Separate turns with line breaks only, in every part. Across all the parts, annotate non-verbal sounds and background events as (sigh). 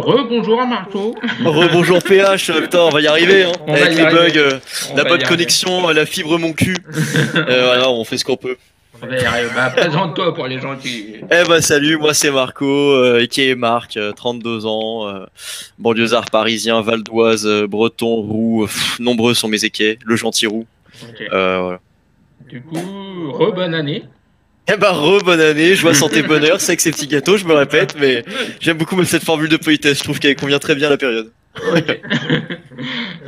Rebonjour à Marco.
Rebonjour PH, putain, on va y arriver. Hein.
On va
Avec
y
les
arriver.
bugs, euh,
On
la
va
bonne
y arriver.
connexion, la fibre mon cul. (laughs) Euh, voilà, on fait ce qu'on peut.
On va y arriver. Bah, présente-toi pour les gens qui.
Eh bah salut, moi c'est Marco, euh, qui est Marc, euh, 32 ans, euh, banlieusard parisien, Val d'Oise, euh, breton, roux, euh, pff, nombreux sont mes équais, le gentil roux. Euh, voilà.
Du coup, re-bonne année.
Eh bah re bonne année, joie, santé, bonheur, avec ces petits gâteaux, je me répète, mais j'aime beaucoup cette formule de politesse, je trouve qu'elle convient très bien à la période.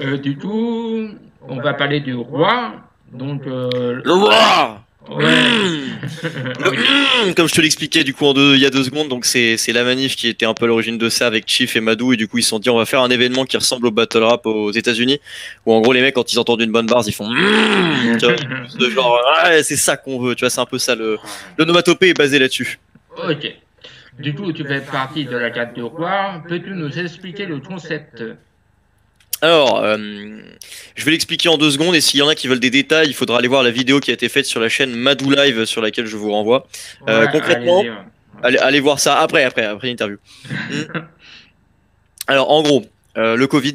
Euh, du coup, on va parler du roi. Donc, euh,
Le roi
ouais. (coughs)
Le (coughs) comme je te l'expliquais du coup en deux, il y a deux secondes, donc c'est c'est la manif qui était un peu à l'origine de ça avec Chief et Madou et du coup ils se sont dit on va faire un événement qui ressemble au battle rap aux États-Unis où en gros les mecs quand ils entendent une bonne barre ils font (coughs) tu vois, de genre ouais, c'est ça qu'on veut, tu vois c'est un peu ça le l'onomatopée est basé là-dessus.
ok. Du coup, tu fais partie de la roi. Peux-tu nous expliquer le concept?
Alors euh, je vais l'expliquer en deux secondes et s'il y en a qui veulent des détails il faudra aller voir la vidéo qui a été faite sur la chaîne Madou Live sur laquelle je vous renvoie. Euh, concrètement,
ouais.
Allez, allez voir ça après, après, après l'interview. (laughs) Alors, en gros, euh, le Covid,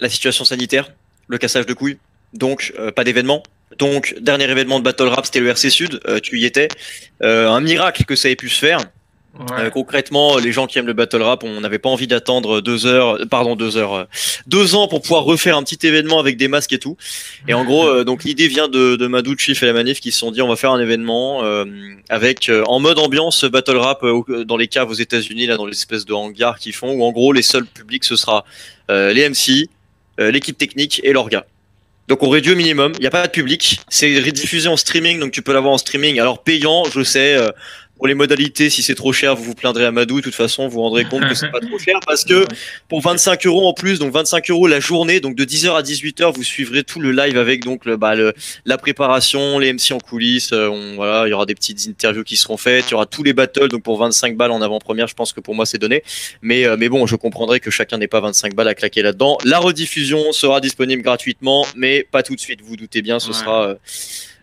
la situation sanitaire, le cassage de couilles, donc euh, pas d'événement. Donc, dernier événement de Battle Rap, c'était le RC Sud, euh, tu y étais. Euh, un miracle que ça ait pu se faire.
Ouais.
Euh, concrètement, les gens qui aiment le battle rap, on n'avait pas envie d'attendre deux heures, pardon deux heures, euh, deux ans pour pouvoir refaire un petit événement avec des masques et tout. Et en gros, euh, donc l'idée vient de, de Madou, Chief et la Manif qui se sont dit on va faire un événement euh, avec euh, en mode ambiance battle rap euh, dans les caves aux États-Unis là dans les espèces de hangars qu'ils font où en gros les seuls publics ce sera euh, les MC, euh, l'équipe technique et l'orga. Donc on réduit au minimum, il n'y a pas de public, c'est rediffusé en streaming, donc tu peux l'avoir en streaming. Alors payant, je sais, euh, pour les modalités, si c'est trop cher, vous vous plaindrez à Madou, de toute façon, vous vous rendrez compte que c'est pas trop cher, parce que pour 25 euros en plus, donc 25 euros la journée, donc de 10h à 18h, vous suivrez tout le live avec donc le, bah, le- la préparation, les MC en coulisses, euh, on- voilà, il y aura des petites interviews qui seront faites, il y aura tous les battles, donc pour 25 balles en avant-première, je pense que pour moi c'est donné, mais, euh, mais bon, je comprendrai que chacun n'ait pas 25 balles à claquer là-dedans. La rediffusion sera disponible gratuitement, mais pas tout de suite, vous vous doutez bien, ce
Ouais.
sera euh,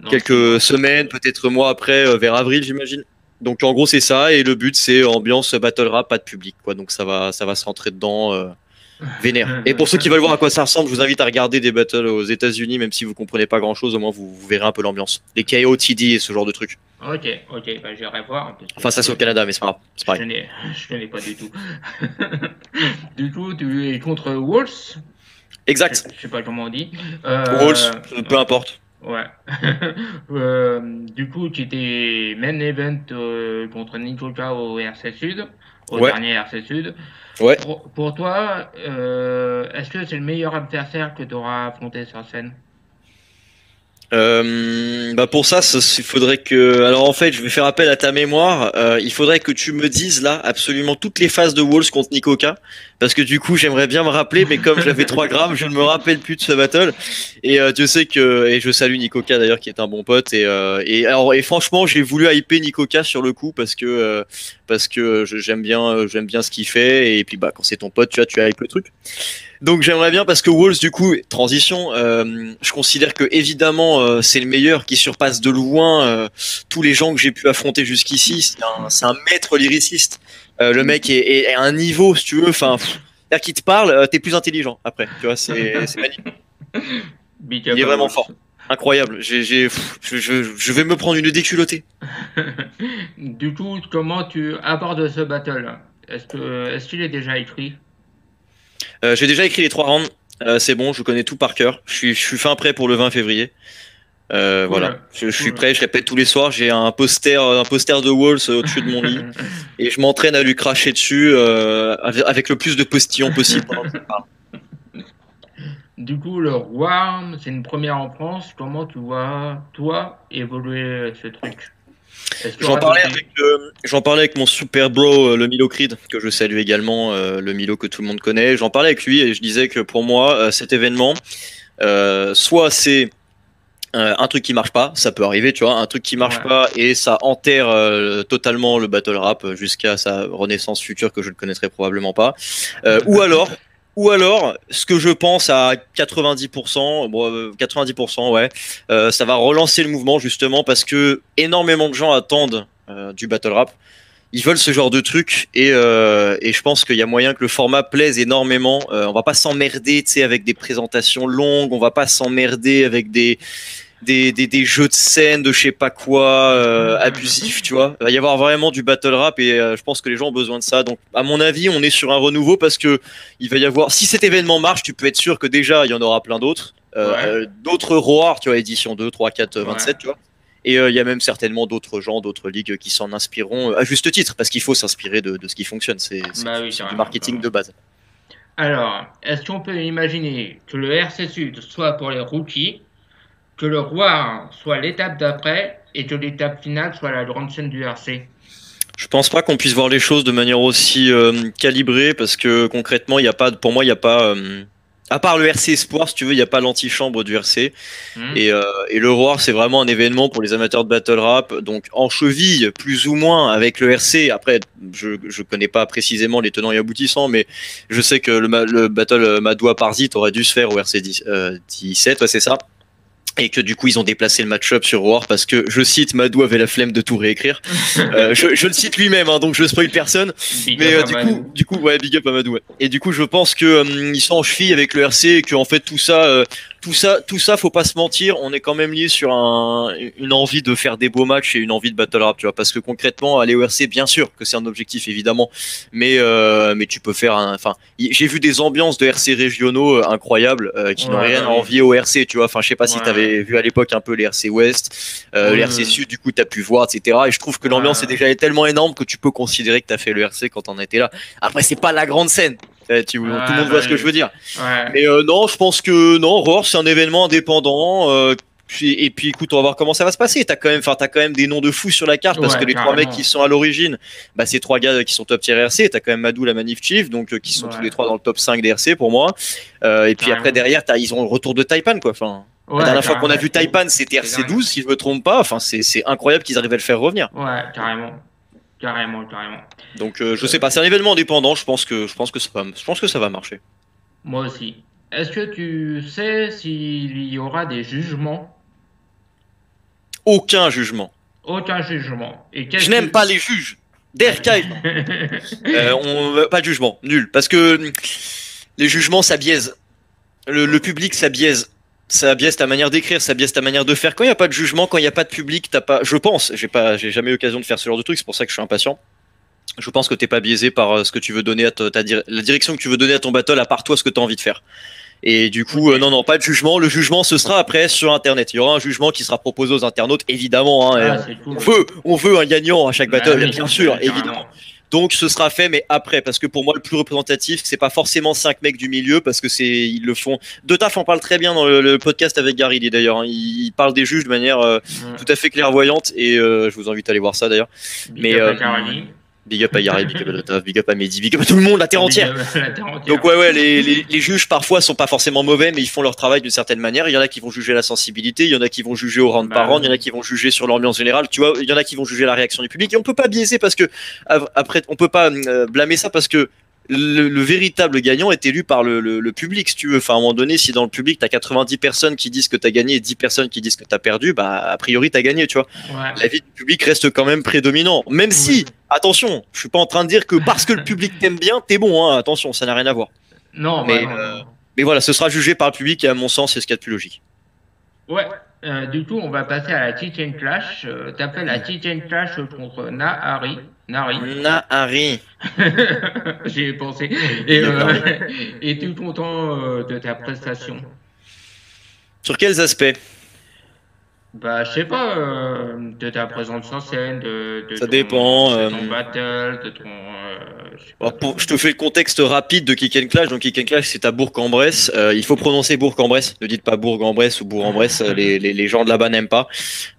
quelques semaines, peut-être mois après, euh, vers avril, j'imagine. Donc en gros c'est ça et le but c'est ambiance battle rap, pas de public quoi. Donc ça va ça va se rentrer dedans euh, vénère. Et pour ceux qui veulent voir à quoi ça ressemble, je vous invite à regarder des battles aux États-Unis, même si vous comprenez pas grand chose, au moins vous, vous verrez un peu l'ambiance. Les KO, TD et ce genre de trucs.
Ok, ok, bah, j'irai voir.
Enfin ça c'est au Canada, mais c'est pas grave,
Je je connais pas du tout. (laughs) du coup, tu es contre Wolves?
Exact.
Je sais pas comment on dit. Euh,
peu importe.
Ouais. (laughs) Euh, du coup, tu étais main event euh, contre Nikoka au RC Sud, au
Ouais.
dernier RC Sud.
Ouais.
Pour, pour toi, euh, est-ce que c'est le meilleur adversaire que tu auras affronté sur scène?
Euh, bah pour ça, il faudrait que. Alors en fait, je vais faire appel à ta mémoire. Euh, il faudrait que tu me dises là absolument toutes les phases de Walls contre Nikoka, parce que du coup, j'aimerais bien me rappeler, mais comme j'avais 3 grammes, je ne me rappelle plus de ce battle. Et euh, sais que et je salue Nikoka d'ailleurs, qui est un bon pote. Et euh, et alors et franchement, j'ai voulu hyper Nikoka sur le coup parce que euh, parce que je- j'aime bien euh, j'aime bien ce qu'il fait. Et puis bah quand c'est ton pote, tu vois, tu hype le truc. Donc j'aimerais bien parce que Walls du coup transition, euh, je considère que évidemment euh, c'est le meilleur qui surpasse de loin euh, tous les gens que j'ai pu affronter jusqu'ici. C'est un, c'est un maître lyriciste. Euh, le mec est, est- est à un niveau si tu veux. Enfin, qu'il te parle, euh, t'es plus intelligent après. Tu vois, c'est magnifique, (laughs)
Big
Il est vraiment fort. Incroyable. J'ai, j'ai, pff, je, je, je vais me prendre une déculottée. (laughs)
du coup, comment tu abordes ce battle? Est-ce que est-ce qu'il est déjà écrit?
Euh, j'ai déjà écrit les trois rounds. Euh, c'est bon, je connais tout par cœur. Je suis, je suis fin prêt pour le 20 février. Euh,
Cool.
Voilà, je, je suis
Cool.
prêt. Je répète tous les soirs. J'ai un poster, un poster de Walls au-dessus de mon lit, (laughs) et je m'entraîne à lui cracher dessus euh, avec, avec le plus de postillons possible. (laughs) pendant que je parle.
Du coup, le roi, c'est une première en France. Comment tu vois, toi, évoluer ce truc?
J'en parlais avec, euh, j'en parlais avec mon super bro, euh, le Milo Creed, que je salue également, euh, le Milo que tout le monde connaît. J'en parlais avec lui et je disais que pour moi, euh, cet événement, euh, soit c'est euh, un truc qui marche pas, ça peut arriver, tu vois, un truc qui marche
Ouais.
pas et ça enterre euh, totalement le battle rap euh, jusqu'à sa renaissance future que je ne connaîtrai probablement pas. Euh, (laughs) ou alors, ou alors, ce que je pense à 90%, bon, euh, 90%, ouais, euh, ça va relancer le mouvement justement parce que énormément de gens attendent euh, du battle rap. ils veulent ce genre de truc et, euh, et je pense qu'il y a moyen que le format plaise énormément. Euh, on va pas s'emmerder, avec des présentations longues. On va pas s'emmerder avec des des, des, des, jeux de scène, de je sais pas quoi, euh, abusifs, tu vois. Il va y avoir vraiment du battle rap et euh, je pense que les gens ont besoin de ça. Donc, à mon avis, on est sur un renouveau parce que il va y avoir. Si cet événement marche, tu peux être sûr que déjà il y en aura plein d'autres. Euh, d'autres roars, tu vois, édition 2, 3, 4, 27, tu vois. Et il y a même certainement d'autres gens, d'autres ligues qui s'en inspireront à juste titre, parce qu'il faut s'inspirer de, de, ce qui fonctionne. C'est bah oui, du marketing de base.
Alors, est-ce qu'on peut imaginer que le RC Sud soit pour les rookies, que le roi soit l'étape d'après et que l'étape finale soit la grande scène du RC
je pense pas qu'on puisse voir les choses de manière aussi euh, calibrée parce que concrètement, il y a pas, pour moi, il n'y a pas, euh, à part le RC Espoir, si tu veux, il n'y a pas l'antichambre du RC. Hmm. Et, euh, et, le Roar, c'est vraiment un événement pour les amateurs de battle rap. Donc en cheville, plus ou moins, avec le RC. Après, je ne connais pas précisément les tenants et aboutissants, mais je sais que le, le battle Madoua Parzit aurait dû se faire au RC 17, ouais, c'est ça et que du coup ils ont déplacé le match-up sur War parce que je cite Madou avait la flemme de tout réécrire (laughs) euh, je, je, le cite lui-même hein, donc je spoil personne. Mais euh, du coup du coup ouais big up à Madou ouais. et du coup je pense que euh, ils sont en cheville avec le RC et que en fait tout ça euh, tout ça, tout ça, faut pas se mentir, on est quand même lié sur un, une envie de faire des beaux matchs et une envie de battle rap, tu vois, parce que concrètement, aller au RC, bien sûr que c'est un objectif évidemment, mais euh, mais tu peux faire un, enfin, j'ai vu des ambiances de RC régionaux euh, incroyables euh, qui n'ont rien à envier au RC, tu vois, enfin, je sais pas si tu avais vu à l'époque un peu les RC Ouest, les RC Sud, du coup, tu as pu voir, etc. Et je trouve que l'ambiance est déjà tellement énorme que tu peux considérer que tu as fait le RC quand on était là. Après, c'est pas la grande scène, eh, tout le monde voit ce que je veux dire. Mais euh, non, je pense que non, Roar, c'est un événement indépendant. Euh, et puis écoute, on va voir comment ça va se passer. T'as quand même, enfin, t'as quand même des noms de fous sur la carte parce que les trois mecs qui sont à l'origine, bah, c'est trois gars qui sont top tier RC. T'as quand même Madou, la Manif Chief, donc euh, qui sont tous les trois dans le top 5 des RC pour moi. et puis après derrière, as, ils ont le retour de Taipan quoi. Enfin, la dernière fois qu'on a vu Taipan, c'était RC 12 si je me trompe pas. Enfin, c'est incroyable qu'ils arrivent à le faire revenir.
Ouais, carrément. Carrément, carrément.
Donc euh, je sais pas, c'est un événement indépendant, je pense que je pense que ça va, je pense que ça va marcher.
Moi aussi. Est-ce que tu sais s'il y aura des jugements?
Aucun jugement.
Aucun jugement.
Et je n'aime pas les juges. DRK. (laughs) euh, on, pas de jugement, nul. Parce que les jugements, ça biaise. Le, le public, ça biaise ça biaise ta manière d'écrire, ça biaise ta manière de faire. Quand il n'y a pas de jugement, quand il n'y a pas de public, t'as pas. Je pense, j'ai pas, j'ai jamais eu l'occasion de faire ce genre de truc, c'est pour ça que je suis impatient. Je pense que t'es pas biaisé par euh, ce que tu veux donner à ta, la direction que tu veux donner à ton battle, à part toi ce que tu as envie de faire. Et du coup, euh, non, non, pas de jugement. Le jugement, ce sera après sur Internet. Il y aura un jugement qui sera proposé aux internautes, évidemment. Hein, ah, on, veut, on veut un gagnant à chaque bah battle, bien sûr, évidemment. Donc ce sera fait, mais après, parce que pour moi le plus représentatif, c'est pas forcément cinq mecs du milieu, parce que c'est ils le font. De taf en parle très bien dans le, podcast avec Gary d'ailleurs. Hein. Il, parle des juges de manière euh, tout à fait clairvoyante et euh, je vous invite à aller voir ça d'ailleurs. Mais Big up à Yari, big up à big up à Mehdi, big up à tout le monde, la terre entière. Donc ouais, ouais, les, les, les, juges parfois sont pas forcément mauvais, mais ils font leur travail d'une certaine manière. Il y en a qui vont juger la sensibilité, il y en a qui vont juger au round bah par round, il y en a qui vont juger sur l'ambiance générale. Tu vois, il y en a qui vont juger la réaction du public. Et on peut pas biaiser parce que après, on peut pas euh, blâmer ça parce que le, véritable gagnant est élu par le, public, si tu veux. Enfin, à un moment donné, si dans le public, tu as 90 personnes qui disent que tu as gagné et 10 personnes qui disent que tu as perdu, bah, a priori, tu as gagné, tu vois. La vie du public reste quand même prédominant. Même si, attention, je suis pas en train de dire que parce que le public t'aime bien, t'es bon, hein. attention, ça n'a rien à voir.
Non,
mais, euh, mais voilà, ce sera jugé par le public et à mon sens, c'est ce qu'il y a de plus logique.
Ouais, euh, du coup, on va passer à la Teach Clash. Euh, T'appelles la Teach Clash contre Nahari. Nari.
Nahari. (laughs)
J'y pensé. Et euh, (laughs) es-tu content euh, de ta prestation?
Sur quels aspects?
Bah, je sais pas, euh, de ta présence en scène, de,
ça ton, dépend,
de ton battle, de ton.
Je, te fais le contexte rapide de Kick Clash. Donc Kick Clash, c'est à Bourg-en-Bresse. Euh, il faut prononcer Bourg-en-Bresse. Ne dites pas Bourg-en-Bresse ou Bourg-en-Bresse. les, les, les, gens de là-bas n'aiment pas.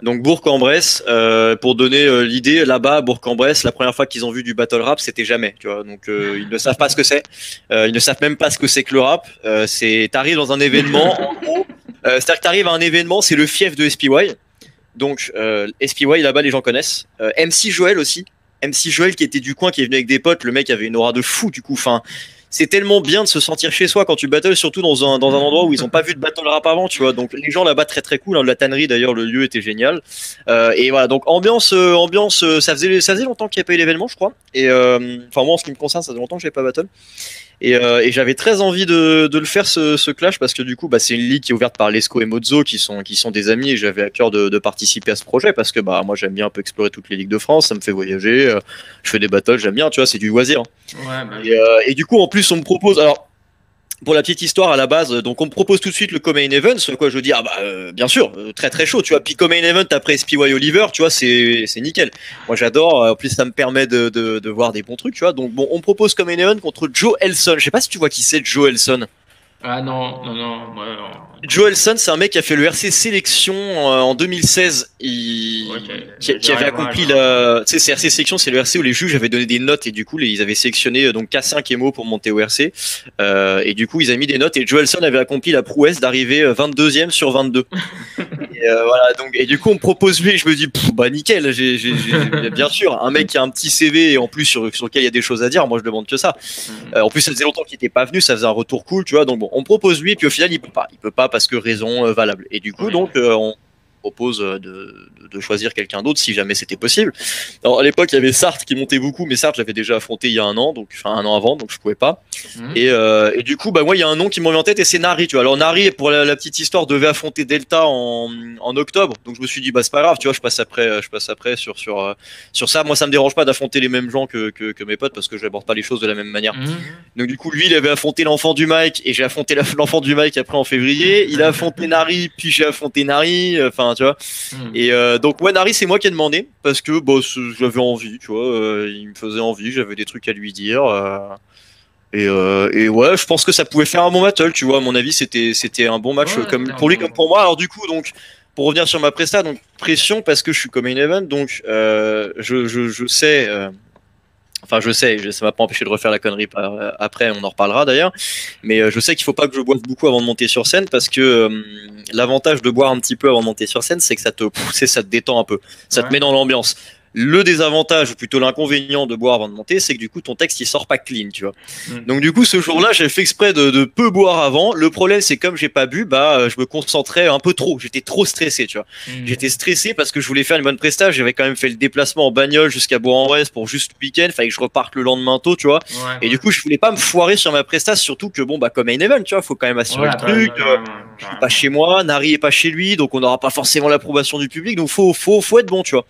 Donc Bourg-en-Bresse, euh, pour donner l'idée, là-bas, Bourg-en-Bresse, la première fois qu'ils ont vu du battle rap, c'était jamais. Donc ils ne savent pas ce que c'est. ils ne savent même pas ce que c'est que le rap. c'est, t'arrives dans un événement. euh, c'est-à-dire que tu arrives à un événement, c'est le fief de SPY. Donc euh, SPY là-bas, les gens connaissent. Euh, MC Joël aussi. MC Joël qui était du coin, qui est venu avec des potes. Le mec avait une aura de fou du coup. Enfin, c'est tellement bien de se sentir chez soi quand tu battles, surtout dans un, dans un endroit où ils ont pas vu de battle rap avant, tu vois. Donc les gens là-bas très très cool. Hein. La tannerie d'ailleurs, le lieu était génial. Euh, et voilà, donc ambiance, euh, ambiance, euh, ça faisait ça faisait longtemps qu'il n'y a pas eu l'événement, je crois. Et enfin moi en ce qui me concerne, ça faisait longtemps que j'avais pas battle. Et, euh, et j'avais très envie de, de le faire ce, ce, clash parce que du coup, bah, c'est une ligue qui est ouverte par Lesco et Mozo qui sont, qui sont des amis et j'avais à cœur de, de, participer à ce projet parce que bah, moi j'aime bien un peu explorer toutes les ligues de France, ça me fait voyager, euh, je fais des battles, j'aime bien, tu vois, c'est du loisir.
Ouais, bah,
et, euh, et, du coup, en plus, on me propose. Alors, pour la petite histoire à la base, donc on me propose tout de suite le Comain Event, ce quoi je dis ah bah euh, bien sûr, euh, très très chaud, tu vois. Puis Comain Event après SPY Oliver, tu vois, c'est nickel. Moi j'adore, en plus ça me permet de, voir des bons trucs, tu vois. Donc bon, on propose Comain Event contre Joe Elson. Je sais pas si tu vois qui c'est Joe Elson.
Ah non, non, non. Moi, non.
Joe Elson, c'est un mec qui a fait le RC Sélection euh, en 2016. Il...
Ouais,
qui, qui, avait accompli la. Tu sais, c'est RC Sélection, c'est le RC où les juges avaient donné des notes et du coup, les, ils avaient sélectionné donc K5 et Mo pour monter au RC. Euh, et du coup, ils avaient mis des notes et Joe Elson avait accompli la prouesse d'arriver 22e sur 22. (laughs) et, euh, voilà, donc, et du coup, on me propose lui et je me dis, bah nickel, j'ai, j'ai, j'ai, bien sûr, un mec qui a un petit CV et en plus sur, sur lequel il y a des choses à dire, moi je demande que ça. Euh, en plus, ça faisait longtemps qu'il était pas venu, ça faisait un retour cool, tu vois. Donc bon, on propose lui et puis au final, il peut pas. Il peut pas parce que raison euh, valable. Et du coup, donc, euh, on propose de, de, de choisir quelqu'un d'autre si jamais c'était possible. Alors, à l'époque, il y avait Sartre qui montait beaucoup, mais Sartre, j'avais déjà affronté il y a un an, donc enfin un an avant, donc je pouvais pas. Mmh. Et, euh, et, du coup, bah moi, il y a un nom qui me revient en tête et c'est Nari. Tu vois. Alors Nari, pour la, la, petite histoire, devait affronter Delta en, en octobre, donc je me suis dit bah c'est pas grave, tu vois, je passe après, je passe après sur sur sur ça. Moi, ça me dérange pas d'affronter les mêmes gens que, que, que mes potes parce que je n'aborde pas les choses de la même manière. Mmh. Donc du coup, lui, il avait affronté l'enfant du Mike et j'ai affronté (laughs) l'enfant du Mike après en février. Il a affronté Nari, puis j'ai affronté Nari. Enfin, tu vois.
Mmh.
Et euh, donc ouais, Nari, c'est moi qui ai demandé parce que bah, j'avais envie, tu vois, euh, il me faisait envie, j'avais des trucs à lui dire. Euh, et, et, ouais, je pense que ça pouvait faire un bon battle, tu vois. À mon avis, c'était c'était un bon match
ouais,
comme pour lui comme pour moi. Alors du coup, donc pour revenir sur ma presta, donc pression parce que je suis comme une event, donc je, je, je sais. Enfin, je sais, ça m'a pas empêché de refaire la connerie après, on en reparlera d'ailleurs. Mais je sais qu'il faut pas que je boive beaucoup avant de monter sur scène parce que euh, l'avantage de boire un petit peu avant de monter sur scène, c'est que ça te, ça te détend un peu, ça ouais. te met dans l'ambiance. Le désavantage, ou plutôt l'inconvénient de boire avant de monter, c'est que du coup ton texte il sort pas clean, tu vois. Mm. Donc du coup ce jour-là, j'ai fait exprès de, de, peu boire avant. Le problème c'est comme j'ai pas bu, bah je me concentrais un peu trop. J'étais trop stressé, tu vois. Mm. J'étais stressé parce que je voulais faire une bonne prestation. J'avais quand même fait le déplacement en bagnole jusqu'à Bourg-en-Bresse pour juste le week-end. Fallait que je reparte le lendemain tôt, tu vois.
Ouais,
Et du coup je voulais pas me foirer sur ma prestation, surtout que bon bah comme un event, tu vois, faut quand même assurer
ouais,
le truc.
Bah,
euh, je suis pas chez moi, Nari est pas chez lui, donc on n'aura pas forcément l'approbation du public. Donc faut faut faut être bon, tu vois.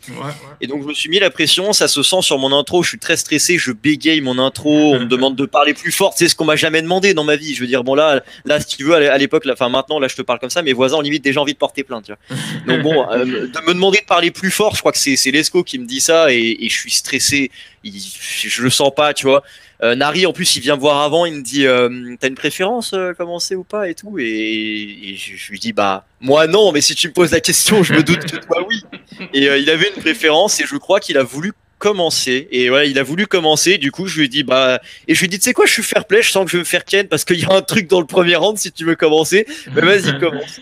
Et donc je me suis mis la pression ça se sent sur mon intro. Je suis très stressé, je bégaye mon intro. On me (laughs) demande de parler plus fort. C'est ce qu'on m'a jamais demandé dans ma vie. Je veux dire, bon là, là, si tu veux, à l'époque, enfin maintenant, là, je te parle comme ça. Mes voisins ont limite déjà envie de porter plainte. Tu vois. (laughs) Donc bon, euh, de me demander de parler plus fort, je crois que c'est Lesco qui me dit ça et, et je suis stressé. Il, je le sens pas, tu vois. Euh, Nari, en plus, il vient me voir avant, il me dit euh, T'as une préférence, euh, commencer ou pas et tout. Et, et je, je, lui dis Bah, moi non, mais si tu me poses la question, je me doute que toi oui. (laughs) Et euh, il avait une préférence et je crois qu'il a voulu commencer et voilà il a voulu commencer du coup je lui dit bah et je lui dit tu sais quoi je suis fair play je sens que je vais me faire ken parce qu'il y a un truc dans le premier round si tu veux commencer mais vas-y (laughs) commence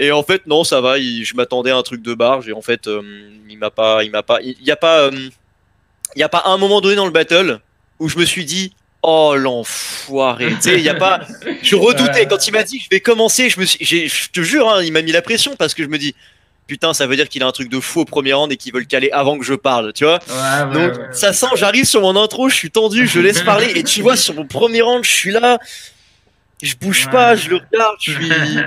et en fait non ça va il, je m'attendais à un truc de barge et en fait euh, il m'a pas il m'a pas il y a pas euh, il y a pas un moment donné dans le battle où je me suis dit oh l'enfoiré tu sais a pas je redoutais quand il m'a dit je vais commencer je me suis je te jure hein, il m'a mis la pression parce que je me dis putain, ça veut dire qu'il a un truc de fou au premier round et qu'il veut le caler avant que je parle, tu vois.
Ouais, ouais,
Donc,
ouais,
ça sent, j'arrive sur mon intro, je suis tendu, je laisse parler, et tu vois, sur mon premier round, je suis là, je bouge pas, je le regarde, je suis. (laughs)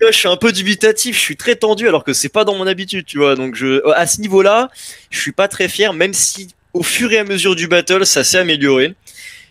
je suis un peu dubitatif, je suis très tendu alors que c'est pas dans mon habitude, tu vois. Donc je, à ce niveau-là, je suis pas très fier, même si au fur et à mesure du battle, ça s'est amélioré.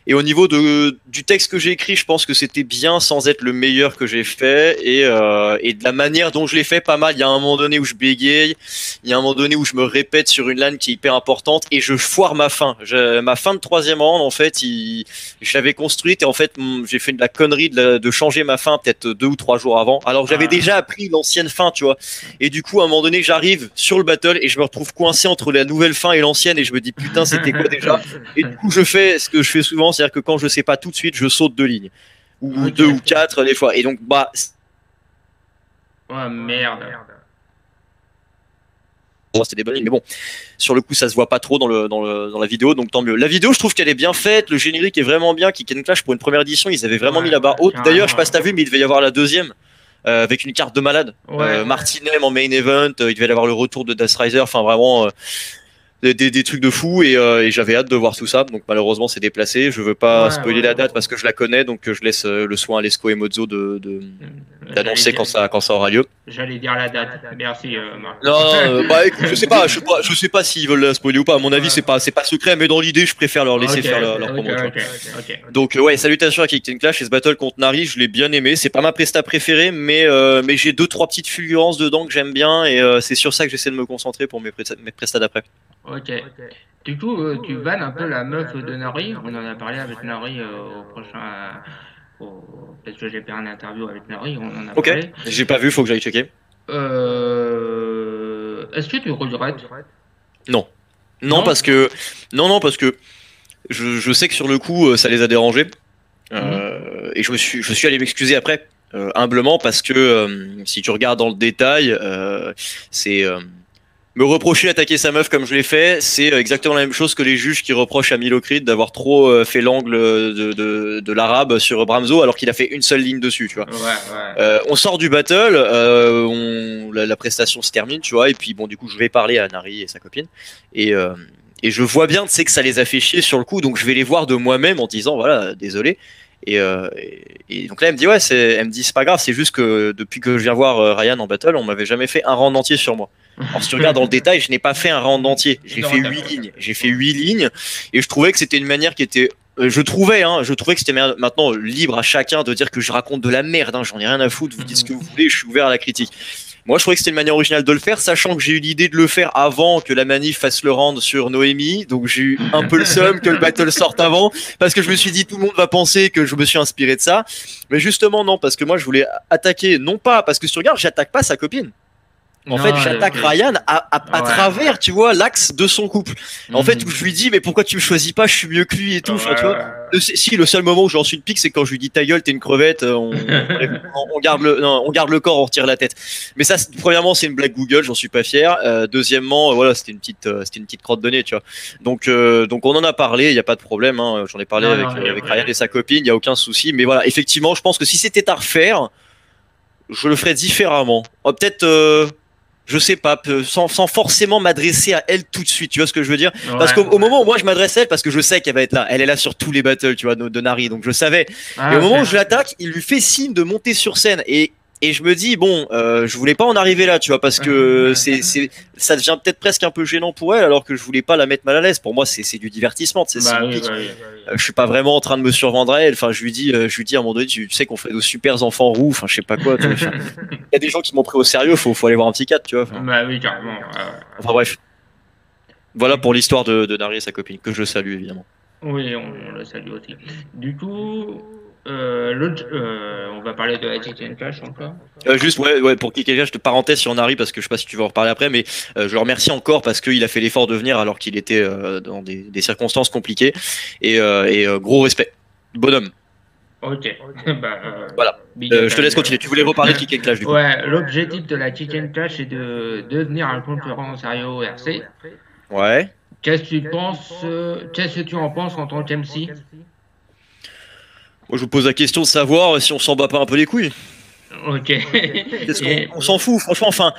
Et au niveau de, du texte que j'ai écrit, je pense que c'était bien sans être le meilleur que j'ai fait. Et, euh, et de la manière dont je l'ai fait, pas mal. Il y a un moment donné où je bégaye. Il y a un moment donné où je me répète sur une line qui est hyper importante. Et je foire ma fin. Je, ma fin de troisième round, en fait, il, je l'avais construite. Et en fait, j'ai fait de la connerie de, la, de changer ma fin peut-être deux ou trois jours avant. Alors j'avais ah. déjà appris l'ancienne fin, tu vois. Et du coup, à un moment donné, j'arrive sur le battle et je me retrouve coincé entre la nouvelle fin et l'ancienne. Et je me dis, putain, c'était quoi déjà? Et du coup, je fais ce que je fais souvent c'est-à-dire que quand je sais pas tout de suite, je saute deux lignes. Ou okay. deux ou quatre des fois. Et donc, bah.
Oh merde.
c'était des bonnes lignes. Mais bon, sur le coup, ça se voit pas trop dans, le, dans, le, dans la vidéo, donc tant mieux. La vidéo, je trouve qu'elle est bien faite, le générique est vraiment bien. Kick and Clash pour une première édition, ils avaient vraiment mis la barre haute. D'ailleurs, je sais pas si t'as vu, mais il devait y avoir la deuxième. Euh, avec une carte de malade.
Ouais.
Euh, Martinem en main event, euh, il devait y avoir le retour de Death Riser, enfin vraiment euh, des, trucs de fou et, euh, et j'avais hâte de voir tout ça. Donc malheureusement c'est déplacé. Je veux pas
Ouais,
spoiler
ouais.
la date parce que je la connais, donc euh, je laisse euh, le soin à Lesco et Mozo de, de- d'annoncer quand ça quand ça aura lieu.
J'allais dire la date. Merci, euh, Marc.
Non, euh, bah (laughs) écoute, je sais pas, je sais pas, je sais pas s'ils veulent la spoiler ou pas. À mon avis, c'est pas c'est pas secret, mais dans l'idée, je préfère leur laisser faire leur, leur
ok,
promo. tu vois.
ok, ok.
Donc euh, ouais, salutations à Kick and Clash et ce battle contre Nari, je l'ai bien aimé. C'est pas ma presta préférée, mais euh, mais j'ai deux trois petites fulgurances dedans que j'aime bien et euh, c'est sur ça que j'essaie de me concentrer pour mes presta- mes prestats d'après.
Ok. Du coup, euh, tu vannes un peu la meuf de Nari. On en a parlé avec Nari euh, au prochain. euh, au- Parce que j'ai fait un interview avec Nari, on en a
Ok.
parlé.
J'ai pas vu, faut que j'aille checker.
Euh... Est-ce que tu regrettes?
Non. non,
Non?
parce que non non parce que je, je sais que sur le coup euh, ça les a dérangés Euh, et je me suis je suis allé m'excuser après euh, humblement parce que euh, si tu regardes dans le détail euh, c'est euh, me reprocher d'attaquer sa meuf comme je l'ai fait, c'est exactement la même chose que les juges qui reprochent à Milocrid d'avoir trop euh, fait l'angle de, de, de l'arabe sur Bramzo alors qu'il a fait une seule ligne dessus, tu vois.
Ouais, ouais.
Euh, on sort du battle, euh, on, la, la prestation se termine, tu vois, et puis bon, du coup, je vais parler à Nari et sa copine, et, euh, et je vois bien, tu sais, que ça les a fait chier sur le coup, donc je vais les voir de moi-même en disant, voilà, désolé. Et, euh, et, et donc là, elle me dit, ouais, c'est, elle me dit, c'est pas grave, c'est juste que depuis que je viens voir euh, Ryan en battle, on m'avait jamais fait un round entier sur moi. Alors si tu regardes dans le détail, je n'ai pas fait un round entier, j'ai fait huit lignes, j'ai fait huit lignes, et je trouvais que c'était une manière qui était euh, je trouvais, hein, je trouvais que c'était ma- maintenant libre à chacun de dire que je raconte de la merde. Hein, J'en ai rien à foutre. Vous dites ce que vous voulez. Je suis ouvert à la critique. Moi, je trouvais que c'était une manière originale de le faire, sachant que j'ai eu l'idée de le faire avant que la manif fasse le round sur Noémie. Donc j'ai eu un peu le seum que le battle sorte avant, parce que je me suis dit tout le monde va penser que je me suis inspiré de ça. Mais justement non, parce que moi je voulais attaquer, non pas parce que si tu regardes, j'attaque pas sa copine. En
Non,
fait, j'attaque
euh,
Ryan à, à, travers, tu vois, l'axe de son couple. En
Mhm.
fait, où je lui dis, mais pourquoi tu me choisis pas? Je suis mieux que lui et tout. Enfin, tu vois,
ouais.
si le seul moment où j'en suis une pique, c'est quand je lui dis ta gueule, t'es une crevette, euh, (laughs) on, on, garde le, non, on garde le corps, on retire la tête. Mais ça, premièrement, c'est une blague Google, j'en suis pas fier. Euh, deuxièmement, euh, voilà, c'était une petite, euh, c'était une petite crotte de nez, tu vois. Donc, euh, donc on en a parlé, il y a pas de problème. Hein, J'en ai parlé
Non,
avec,
non,
avec Ryan et sa copine, il y a aucun souci. Mais voilà, effectivement, je pense que si c'était à refaire, je le ferais différemment. Oh, Peut-être. Je sais pas, sans, sans forcément m'adresser à elle tout de suite, tu vois ce que je veux dire? Parce qu'au au moment où moi je m'adresse à elle, parce que je sais qu'elle va être là, elle est là sur tous les battles, tu vois, de, de Nari, donc je savais.
Ah,
et au moment où je l'attaque, il lui fait signe de monter sur scène. Et, et je me dis, bon, euh, je voulais pas en arriver là, tu vois, parce que (laughs) c'est, c'est, ça devient peut-être presque un peu gênant pour elle, alors que je voulais pas la mettre mal à l'aise. Pour moi, c'est, c'est du divertissement, tu sais, c'est
Bah oui, bah oui.
Euh, je suis pas vraiment en train de me survendre à elle. Enfin, je lui dis, euh, je lui dis à un moment donné, tu sais qu'on fait de super enfants roux, enfin, je sais pas quoi. (laughs) Il y a des gens qui m'ont pris au sérieux, faut, faut aller voir un psychiatre, tu vois. Enfin,
Bah oui, carrément.
enfin, bref. Voilà pour l'histoire de, de Nari et sa copine, que je salue évidemment.
Oui, on, on le salue aussi. Du coup, euh, l'autre, euh, on va parler de la Chicken Clash encore.
Euh, juste, ouais, ouais, pour cliquer, je te parenthèse sur Nari parce que je sais pas si tu veux en reparler après, mais euh, je le remercie encore parce qu'il a fait l'effort de venir alors qu'il était euh, dans des, des circonstances compliquées et, euh, et euh, gros respect. Bonhomme.
Ok. (laughs) bah, euh,
Voilà. Euh, je te laisse continuer. Tu voulais reparler de Kick and Clash du coup.
Ouais, l'objectif de la Chicken Clash est de devenir un concurrent sérieux au RC.
Ouais.
Qu'est-ce que tu penses euh, Qu'est-ce que tu en penses en tant qu'MC
Moi, je vous pose la question de savoir si on s'en bat pas un peu les couilles.
Ok. (laughs) Et-
on s'en fout, franchement. Enfin,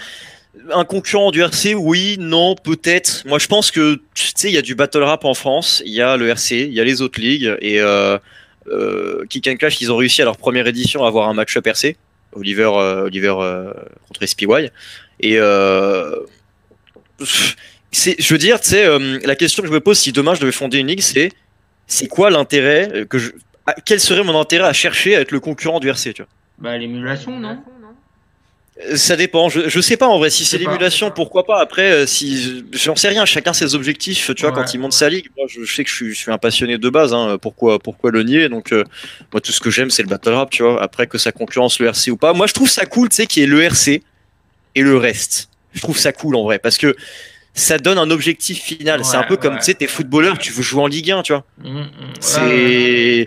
un concurrent du RC, oui, non, peut-être. Moi, je pense que tu sais, il y a du battle rap en France, il y a le RC, il y a les autres ligues et euh, euh, Kick and Clash, ils ont réussi à leur première édition à avoir un match-up RC, Oliver, euh, Oliver euh, contre SPY. Et je veux dire, tu sais, la question que je me pose si demain je devais fonder une ligue, c'est c'est quoi l'intérêt que je, à- quel serait mon intérêt à chercher à être le concurrent du RC, tu vois
Bah, l'émulation, non
Euh, Ça dépend. Je, je sais pas en vrai. Si c'est l'émulation, pourquoi pas. Après, euh, si j'en sais rien. Chacun ses objectifs. Tu vois,
Ouais.
quand il monte sa ligue, moi, je, je sais que je suis, je suis un passionné de base. Hein, pourquoi, pourquoi le nier? Donc, euh, moi, tout ce que j'aime, c'est le battle rap. Tu vois. Après que ça concurrence le RC ou pas. Moi, je trouve ça cool. Tu sais, qu'il y ait le RC et le reste. Je trouve ça cool en vrai parce que ça donne un objectif final. c'est un peu comme
ouais.
tu sais, t'es footballeur, tu veux jouer en Ligue 1, tu vois.
Hum, hum.
C'est-.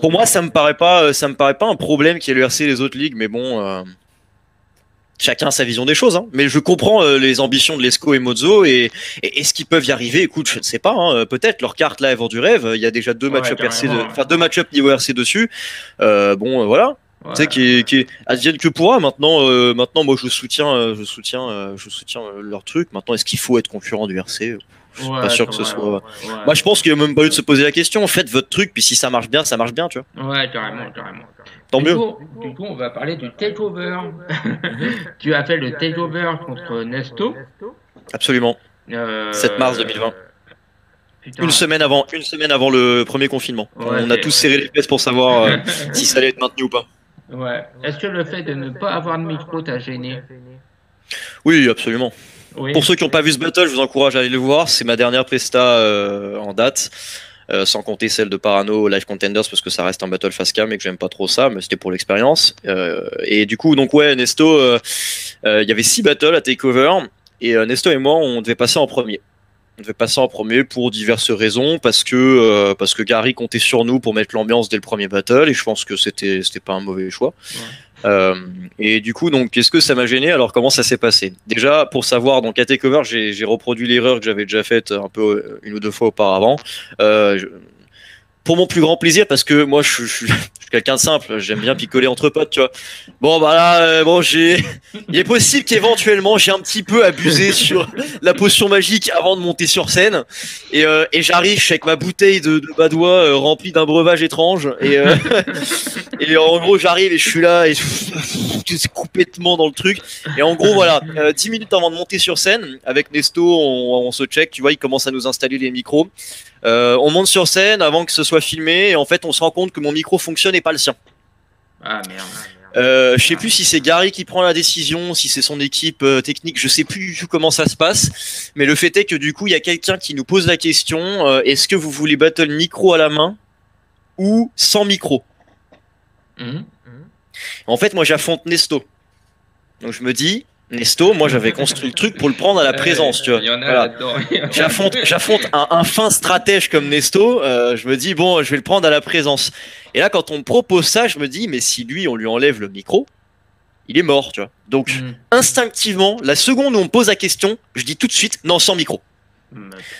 Pour moi, ça me paraît pas, euh, ça me paraît pas un problème qu'il y ait le RC et les autres ligues, mais bon. euh, chacun sa vision des choses, hein. mais je comprends euh, les ambitions de Lesco et Mozo et, et est-ce qu'ils peuvent y arriver Écoute, je ne sais pas. Hein. Peut-être leur carte là, est vend du rêve. Il y a déjà deux
Ouais,
match-up RC, de- enfin deux match-up niveau RC dessus. Euh, bon, euh, Tu sais, qui, est- qui est- advienne que pourra. Maintenant, euh, maintenant, moi, je soutiens, euh, je soutiens, euh, je soutiens euh, leur truc. Maintenant, est-ce qu'il faut être concurrent du RC Je suis pas sûr que ce soit. Moi, je pense qu'il n'y a même pas lieu de se poser la question. Faites votre truc, puis si ça marche bien, ça marche bien, tu vois.
Ouais, carrément, carrément.
Tant
du
mieux.
Coup, du coup, on va parler du takeover. (laughs) tu as fait le takeover contre Nesto.
Absolument.
euh,
7 mars 2020.
putain.
Une semaine avant, une semaine avant le premier confinement.
Ouais,
On a tous serré les fesses pour savoir euh, (laughs) si ça allait être maintenu ou pas.
Ouais. Est-ce que le fait de ne pas avoir de micro t'a gêné
Oui, absolument.
Oui.
Pour ceux qui n'ont pas vu ce battle, je vous encourage à aller le voir. C'est ma dernière presta euh, en date. Euh, sans compter celle de Parano Live Contenders parce que ça reste un battle face cam et que j'aime pas trop ça mais c'était pour l'expérience Euh, et du coup donc ouais Nesto euh, euh, il y avait six battles à takeover et euh, Nesto et moi on devait passer en premier on devait passer en premier pour diverses raisons parce que euh, parce que Gary comptait sur nous pour mettre l'ambiance dès le premier battle et je pense que c'était c'était pas un mauvais choix. Euh, et du coup, donc, qu'est-ce que ça m'a gêné? Alors, comment ça s'est passé? Déjà, pour savoir, donc à Takeover, j'ai reproduit l'erreur que j'avais déjà faite un peu euh, une ou deux fois auparavant. Euh, pour mon plus grand plaisir, parce que moi, je, suis- je je suis quelqu'un de simple. J'aime bien picoler entre potes, tu vois. Bon, bah là, euh, bon, j'ai. Il est possible qu'éventuellement, j'ai un petit peu abusé sur la potion magique avant de monter sur scène. Et, euh, et j'arrive, avec ma bouteille de, de badois euh, remplie d'un breuvage étrange. Et, euh, (laughs) et en gros, j'arrive et je suis là et (laughs) suis complètement dans le truc. Et en gros, voilà, euh, 10 minutes avant de monter sur scène, avec Nesto, on, on se check, tu vois, il commence à nous installer les micros. Euh, on monte sur scène avant que ce soit filmé et en fait, on se rend compte que mon micro fonctionne et pas le sien.
Ah merde.
Euh, je sais plus si c'est Gary qui prend la décision, si c'est son équipe euh, technique, je sais plus du tout comment ça se passe. Mais le fait est que du coup, il y a quelqu'un qui nous pose la question euh, est-ce que vous voulez battle micro à la main ou sans micro?
Mhm.
En fait, moi, j'affronte Nesto. Donc je me dis Nesto, moi, j'avais construit le truc pour le prendre à la présence, tu vois.
Il y en a
Voilà.
là-dedans.
J'affronte, (laughs) j'affronte un, un fin stratège comme Nesto. euh, je me dis bon, je vais le prendre à la présence. Et là, quand on me propose ça, je me dis mais si lui, on lui enlève le micro, il est mort, tu vois. Donc
Mhm.
instinctivement, la seconde où on me pose la question, je dis tout de suite non sans micro.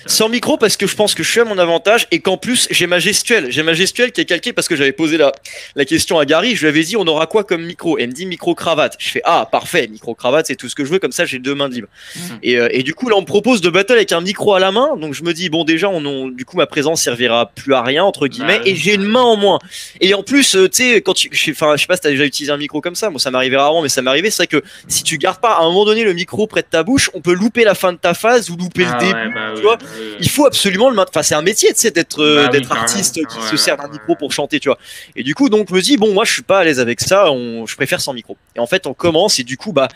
Sans micro parce que je pense que je suis à mon avantage et qu'en plus j'ai ma gestuelle. J'ai ma gestuelle qui est calquée parce que j'avais posé la, la question à Gary. Je lui avais dit on aura quoi comme micro? Et elle me dit micro cravate. Je fais ah parfait micro cravate c'est tout ce que je veux comme ça j'ai deux mains libres.
Mhm.
Et, euh, et du coup là on me propose de battle avec un micro à la main donc je me dis bon déjà on, on- du coup ma présence servira plus à rien entre guillemets
Bah,
et j'ai une main en moins. Et en plus euh, tu sais quand tu je sais- enfin je sais pas si t'as déjà utilisé un micro comme ça moi ça m'arrivait rarement mais ça m'arrivait c'est vrai que si tu gardes pas à un moment donné le micro près de ta bouche on peut louper la fin de ta phase ou louper
Ah
le
ouais,
début
bah
tu
oui,
vois
bah oui.
il faut absolument le maintenir. Enfin, c'est un métier, tu sais, d'être euh,
Bah
d'être artiste qui se sert d'un micro pour chanter, tu vois. Et du coup, donc, je me dis, bon, moi, je suis pas à l'aise avec ça, on, je préfère sans micro. Et en fait, on commence, et du coup, bah,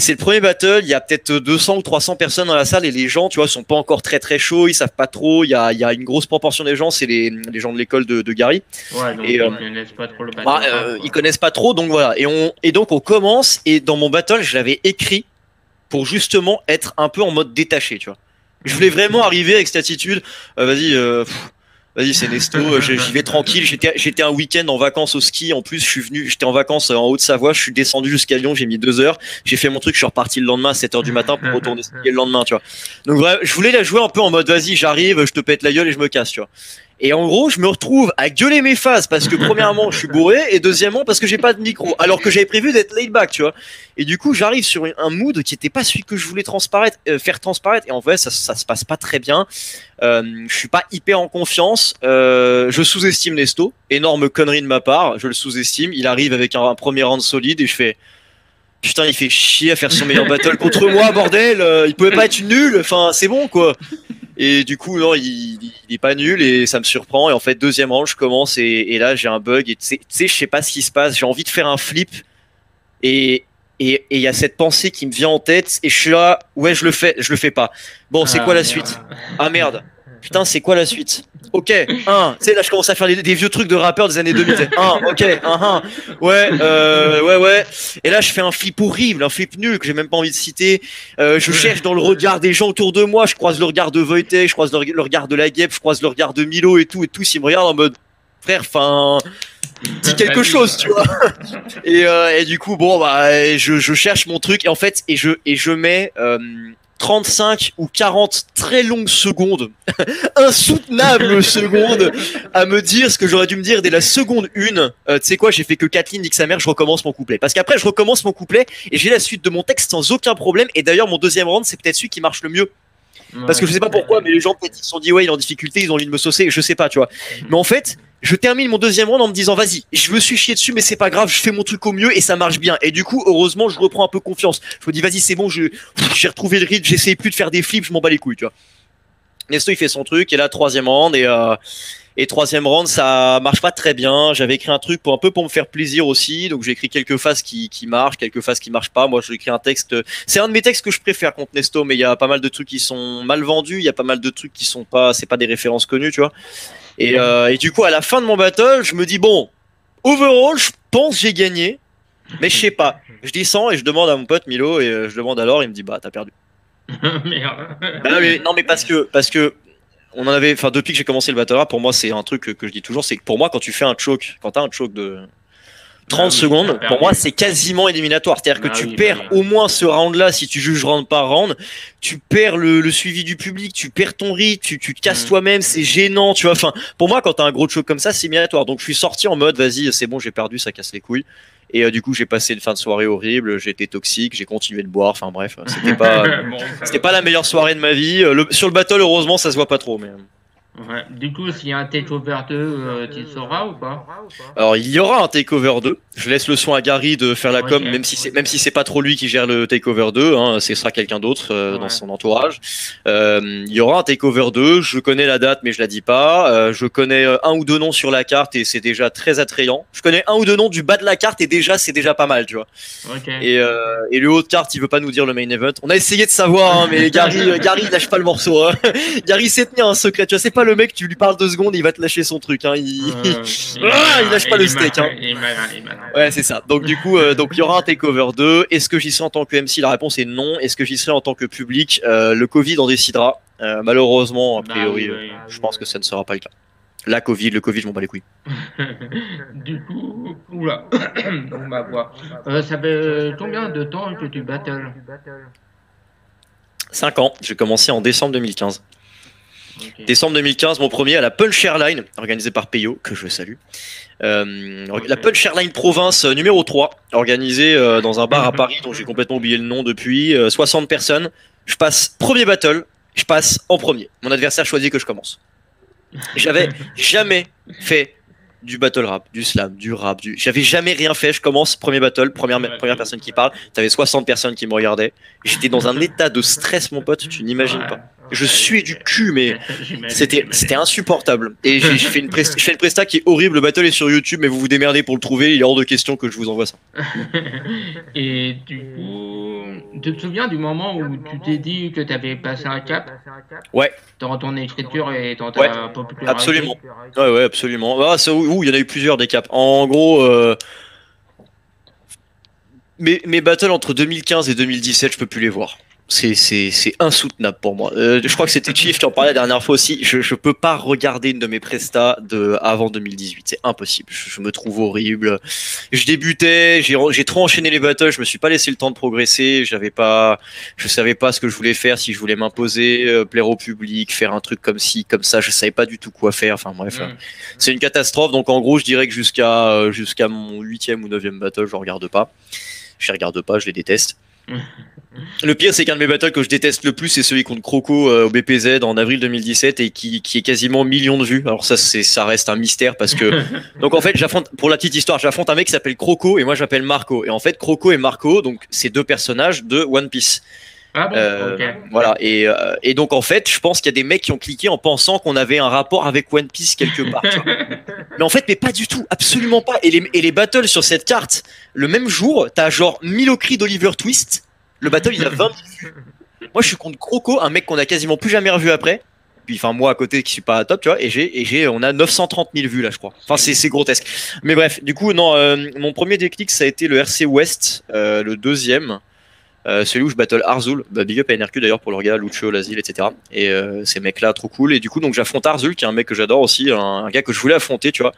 c'est le premier battle, il y a peut-être 200 ou 300 personnes dans la salle, et les gens, tu vois, sont pas encore très très chauds, ils savent pas trop, il y a, il y a une grosse proportion des gens, c'est les, les gens de l'école de, de Gary.
Ouais, donc
Et,
ils
euh,
connaissent pas trop le bateau.
Bah, euh, ils connaissent pas trop, donc voilà. Et, on, et donc, on commence, et dans mon battle, je l'avais écrit pour justement être un peu en mode détaché, tu vois. Je voulais vraiment arriver avec cette attitude. euh, vas-y, euh, vas-y, c'est Nesto. euh, j'y vais tranquille. J'étais, un week-end en vacances au ski. En plus, je suis venu. J'étais en vacances euh, en Haute-Savoie. Je suis descendu jusqu'à Lyon. J'ai mis deux heures. J'ai fait mon truc. Je suis reparti le lendemain à 7 heures du matin pour retourner skier le lendemain, tu vois. Donc je voulais la jouer un peu en mode vas-y, j'arrive, je te pète la gueule et je me casse, tu vois. Et en gros, je me retrouve à gueuler mes phases parce que (laughs) premièrement, je suis bourré et deuxièmement parce que j'ai pas de micro. Alors que j'avais prévu d'être laid back, tu vois. Et du coup, j'arrive sur un mood qui était pas celui que je voulais transparaître, euh, faire transparaître. Et en fait, ça, ça se passe pas très bien. Euh, je suis pas hyper en confiance. Euh, je sous-estime Nesto. Énorme connerie de ma part. Je le sous-estime. Il arrive avec un, un premier round solide et je fais. Putain, il fait chier à faire son meilleur battle contre moi, bordel. euh, il pouvait pas être nul. Enfin, c'est bon, quoi. Et du coup, non, il, il- il est pas nul et ça me surprend. Et en fait, deuxième round, je commence et, et là, j'ai un bug. Et tu sais- je sais pas ce qui se passe. J'ai envie de faire un flip. Et et et il y a cette pensée qui me vient en tête. Et je suis là, ouais, je le fais, je le fais pas. Bon, c'est
Ah,
quoi la
merde.
suite Ah merde. Putain, c'est quoi la suite Ok, un. Tu sais, là, je commence à faire des, des vieux trucs de rappeurs des années 2000. Un, ok, un, un. Ouais, euh, ouais, ouais. Et là, je fais un flip horrible, un flip nul que j'ai même pas envie de citer. Euh, je cherche dans le regard des gens autour de moi. Je croise le regard de Wojtek, je croise le, le regard de la Guêpe, je croise le regard de Milo et tout. Et tous, ils me regardent en mode, frère, enfin, dit quelque chose, tu vois. Et, euh, et, du coup, bon, bah, je, je, cherche mon truc et en fait, et je, et je mets euh, 35 ou 40 très longues secondes, (laughs) insoutenables (laughs) secondes, à me dire ce que j'aurais dû me dire dès la seconde une. Euh, tu sais quoi, j'ai fait que 4 lignes, que sa mère, je recommence mon couplet. Parce qu'après, je recommence mon couplet et j'ai la suite de mon texte sans aucun problème. Et d'ailleurs, mon deuxième round, c'est peut-être celui qui marche le mieux. Parce que je sais pas pourquoi, mais les gens peut-être ils se sont dit ouais il est en difficulté, ils ont envie de me saucer, je sais pas, tu vois. Mais en fait, je termine mon deuxième round en me disant vas-y, je me suis chié dessus, mais c'est pas grave, je fais mon truc au mieux et ça marche bien. Et du coup, heureusement, je reprends un peu confiance. Je me dis vas-y, c'est bon, j'ai retrouvé le rythme, j'essaie plus de faire des flips, je m'en bats les couilles, tu vois. Nesto il fait son truc et là troisième round et euh, et troisième round, ça marche pas très bien. J'avais écrit un truc pour un peu pour me faire plaisir aussi, donc j'ai écrit quelques phases qui, qui marchent, quelques phases qui marchent pas. Moi, j'ai écrit un texte. C'est un de mes textes que je préfère contre Nesto, mais il y a pas mal de trucs qui sont mal vendus. Il y a pas mal de trucs qui sont pas, c'est pas des références connues, tu vois. Et, euh, et du coup, à la fin de mon battle, je me dis bon, overall, je pense j'ai gagné, mais je sais pas. Je descends et je demande à mon pote Milo et euh, je demande alors, il me dit bah t'as perdu. (laughs)
Merde.
Bah, non, mais, non mais parce que parce que on en avait, enfin depuis que j'ai commencé le battle rap, pour moi c'est un truc que, que je dis toujours, c'est que pour moi quand tu fais un choke, quand t'as un choke de 30
Ah
secondes, pour moi c'est quasiment éliminatoire. C'est-à-dire que
Ah
tu
oui,
perds au moins ce round-là si tu juges round par round. Tu perds le, le suivi du public, tu perds ton rythme, tu, tu te casses
Mm.
toi-même, c'est gênant, tu vois. Enfin, pour moi quand t'as un gros choke comme ça, c'est éliminatoire. Donc je suis sorti en mode vas-y, c'est bon, j'ai perdu, ça casse les couilles. Et euh, du coup j'ai passé une fin de soirée horrible, j'ai été toxique, j'ai continué de boire. Enfin bref, c'était pas.
Bon, (laughs)
C'était pas la meilleure soirée de ma vie. Euh, le- sur le battle, heureusement, ça se voit pas trop. Mais...
ouais. Du coup, s'il y a un takeover 2, euh, tu le sauras ou pas
Alors, il y aura un takeover 2. Je laisse le soin à Gary de faire la com, même si c'est même si c'est pas trop lui qui gère le takeover 2. Hein, ce sera quelqu'un d'autre euh, dans son entourage. Euh, il y aura un takeover 2. Je connais la date, mais je la dis pas. Euh, je connais un ou deux noms sur la carte et c'est déjà très attrayant. Je connais un ou deux noms du bas de la carte et déjà c'est déjà pas mal, tu vois. Et, et le haut de carte, il veut pas nous dire le main event. On a essayé de savoir, hein, mais Gary, Gary, lâche pas le morceau. Hein. (laughs) Gary sait tenir un secret. Tu vois, c'est pas le mec, tu lui parles deux secondes, il va te lâcher son truc. Hein. Il...
Euh, (laughs)
Ah, il lâche pas le steak, hein. Ouais, c'est ça. Donc du coup, euh, donc il y aura un takeover 2. Est-ce que j'y serai en tant que MC La réponse est non. Est-ce que j'y serai en tant que public? Euh, Le Covid en décidera. Euh, malheureusement, a
Bah
priori,
oui, oui.
je pense que ça ne sera pas le cas. La Covid, le Covid, je m'en bats les couilles. (laughs)
du coup, oula, Ou ma voix. Ça fait combien de temps que tu battles?
5 ans. J'ai commencé en décembre 2015. Décembre 2015, mon premier à la Punch Airline, organisé par Peyo, que je salue. Euh, La Punch Airline Province euh, numéro 3, organisée euh, dans un bar à Paris dont j'ai complètement oublié le nom depuis. euh, 60 personnes. Je passe premier battle, je passe en premier. Mon adversaire choisit que je commence. J'avais (laughs) jamais fait du battle rap, du slam, du rap, du... j'avais jamais rien fait. Je commence premier battle, première, première personne qui parle. T'avais 60 personnes qui me regardaient. J'étais dans un (laughs) état de stress, mon pote, tu n'imagines pas. Je suis du cul, mais (laughs) c'était insupportable. Et j'ai j'ai fait une presta, je fais une presta qui est horrible. Le battle est sur YouTube, mais vous vous démerdez pour le trouver. Il est hors de question que je vous envoie ça. (laughs)
Et du coup, tu te souviens du moment où tu t'es dit que tu avais passé un cap?
Ouais.
dans ton écriture et dans ta
Ouais,
popularité?
Absolument. Ouais, ouais, absolument. Ah, ça, ouh, il y en a eu plusieurs des caps. En gros, euh, mes, mes battles entre 2015 et 2017, je peux plus les voir. C'est, insoutenable pour moi. Euh, je crois que c'était Chief qui en parlait la dernière fois aussi. Je, je peux pas regarder une de mes prestas de avant 2018. C'est impossible. Je, je me trouve horrible. Je débutais, j'ai, trop enchaîné les battles. Je me suis pas laissé le temps de progresser. J'avais pas, je savais pas ce que je voulais faire. Si je voulais m'imposer, euh, plaire au public, faire un truc comme ci, comme ça. Je savais pas du tout quoi faire. Enfin bref.
Mm.
C'est une catastrophe. Donc en gros, je dirais que jusqu'à euh, jusqu'à mon huitième ou neuvième battle, je regarde pas. Je les regarde pas, je les déteste. Le pire, c'est qu'un de mes battles que je déteste le plus, c'est celui contre Croco euh, au BPZ en avril 2017 et qui, qui est quasiment million de vues. Alors ça, c'est ça reste un mystère parce que (laughs) donc en fait, j'affronte pour la petite histoire, j'affronte un mec qui s'appelle Croco et moi j'appelle Marco. Et en fait, Croco et Marco, donc c'est deux personnages de One Piece.
Ah bon
Euh. Voilà. Et, euh, et donc en fait, je pense qu'il y a des mecs qui ont cliqué en pensant qu'on avait un rapport avec One Piece quelque part. (laughs) mais en fait, mais pas du tout, absolument pas. Et les, et les battles sur cette carte, le même jour, t'as genre 1000 au cri d'Oliver Twist. Le battle, il a 20 vues. Moi, je suis contre Croco, un mec qu'on a quasiment plus jamais revu après. Puis, enfin, moi à côté qui suis pas top, tu vois. Et j'ai, et j'ai, on a 930 000 vues là, je crois. Enfin, c'est, c'est grotesque. Mais bref, du coup, non, euh, mon premier déclic, ça a été le RC West, euh, le deuxième. Euh, celui où je battle Arzul, bah, big up à NRQ d'ailleurs pour le gars, Lucio, l'asile, etc. Et euh, ces mecs-là, trop cool. Et du coup, donc j'affronte Arzul, qui est un mec que j'adore aussi, un, gars que je voulais affronter, tu vois.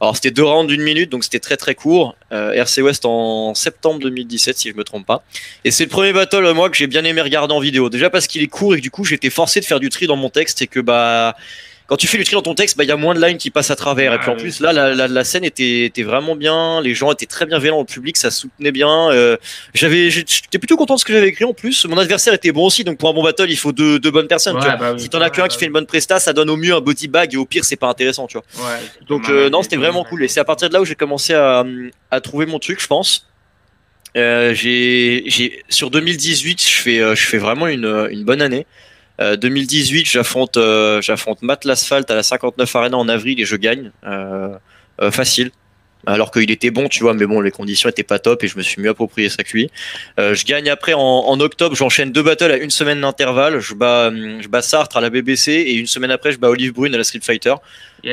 Alors c'était deux rounds d'une minute, donc c'était très très court. Euh, RC West en septembre 2017, si je me trompe pas. Et c'est le premier battle, moi, que j'ai bien aimé regarder en vidéo. Déjà parce qu'il est court et que du coup, j'étais forcé de faire du tri dans mon texte et que bah quand tu fais du tri dans ton texte, bah, il y a moins de lines qui passent à travers. et puis en plus, là, la, la, la scène était, était, vraiment bien. Les gens étaient très bienveillants, le public, ça soutenait bien. Euh, j'avais, j'étais plutôt content de ce que j'avais écrit en plus. Mon adversaire était bon aussi, donc pour un bon battle, il faut deux, deux bonnes personnes. tu vois. Bah si t'en as qu'un qui fait une bonne presta, ça donne au mieux un body bag et au pire, c'est pas intéressant, tu vois. donc euh, non, c'était vraiment cool. Et c'est à partir de là où j'ai commencé à, à trouver mon truc, je pense. Euh, j'ai, j'ai sur 2018, je fais, euh, je fais vraiment une, une bonne année. 2018, euh, j'affronte euh, j'affronte Matt l'Asphalt à la 59 Arena en avril et je gagne. Euh, facile alors qu'il était bon, tu vois, mais bon, les conditions étaient pas top et je me suis mieux approprié sa QI. je gagne après en, octobre, j'enchaîne deux battles à une semaine d'intervalle. Je bats, je bats Sartre à la BBC et une semaine après, je bats Olive Brune à la Street Fighter.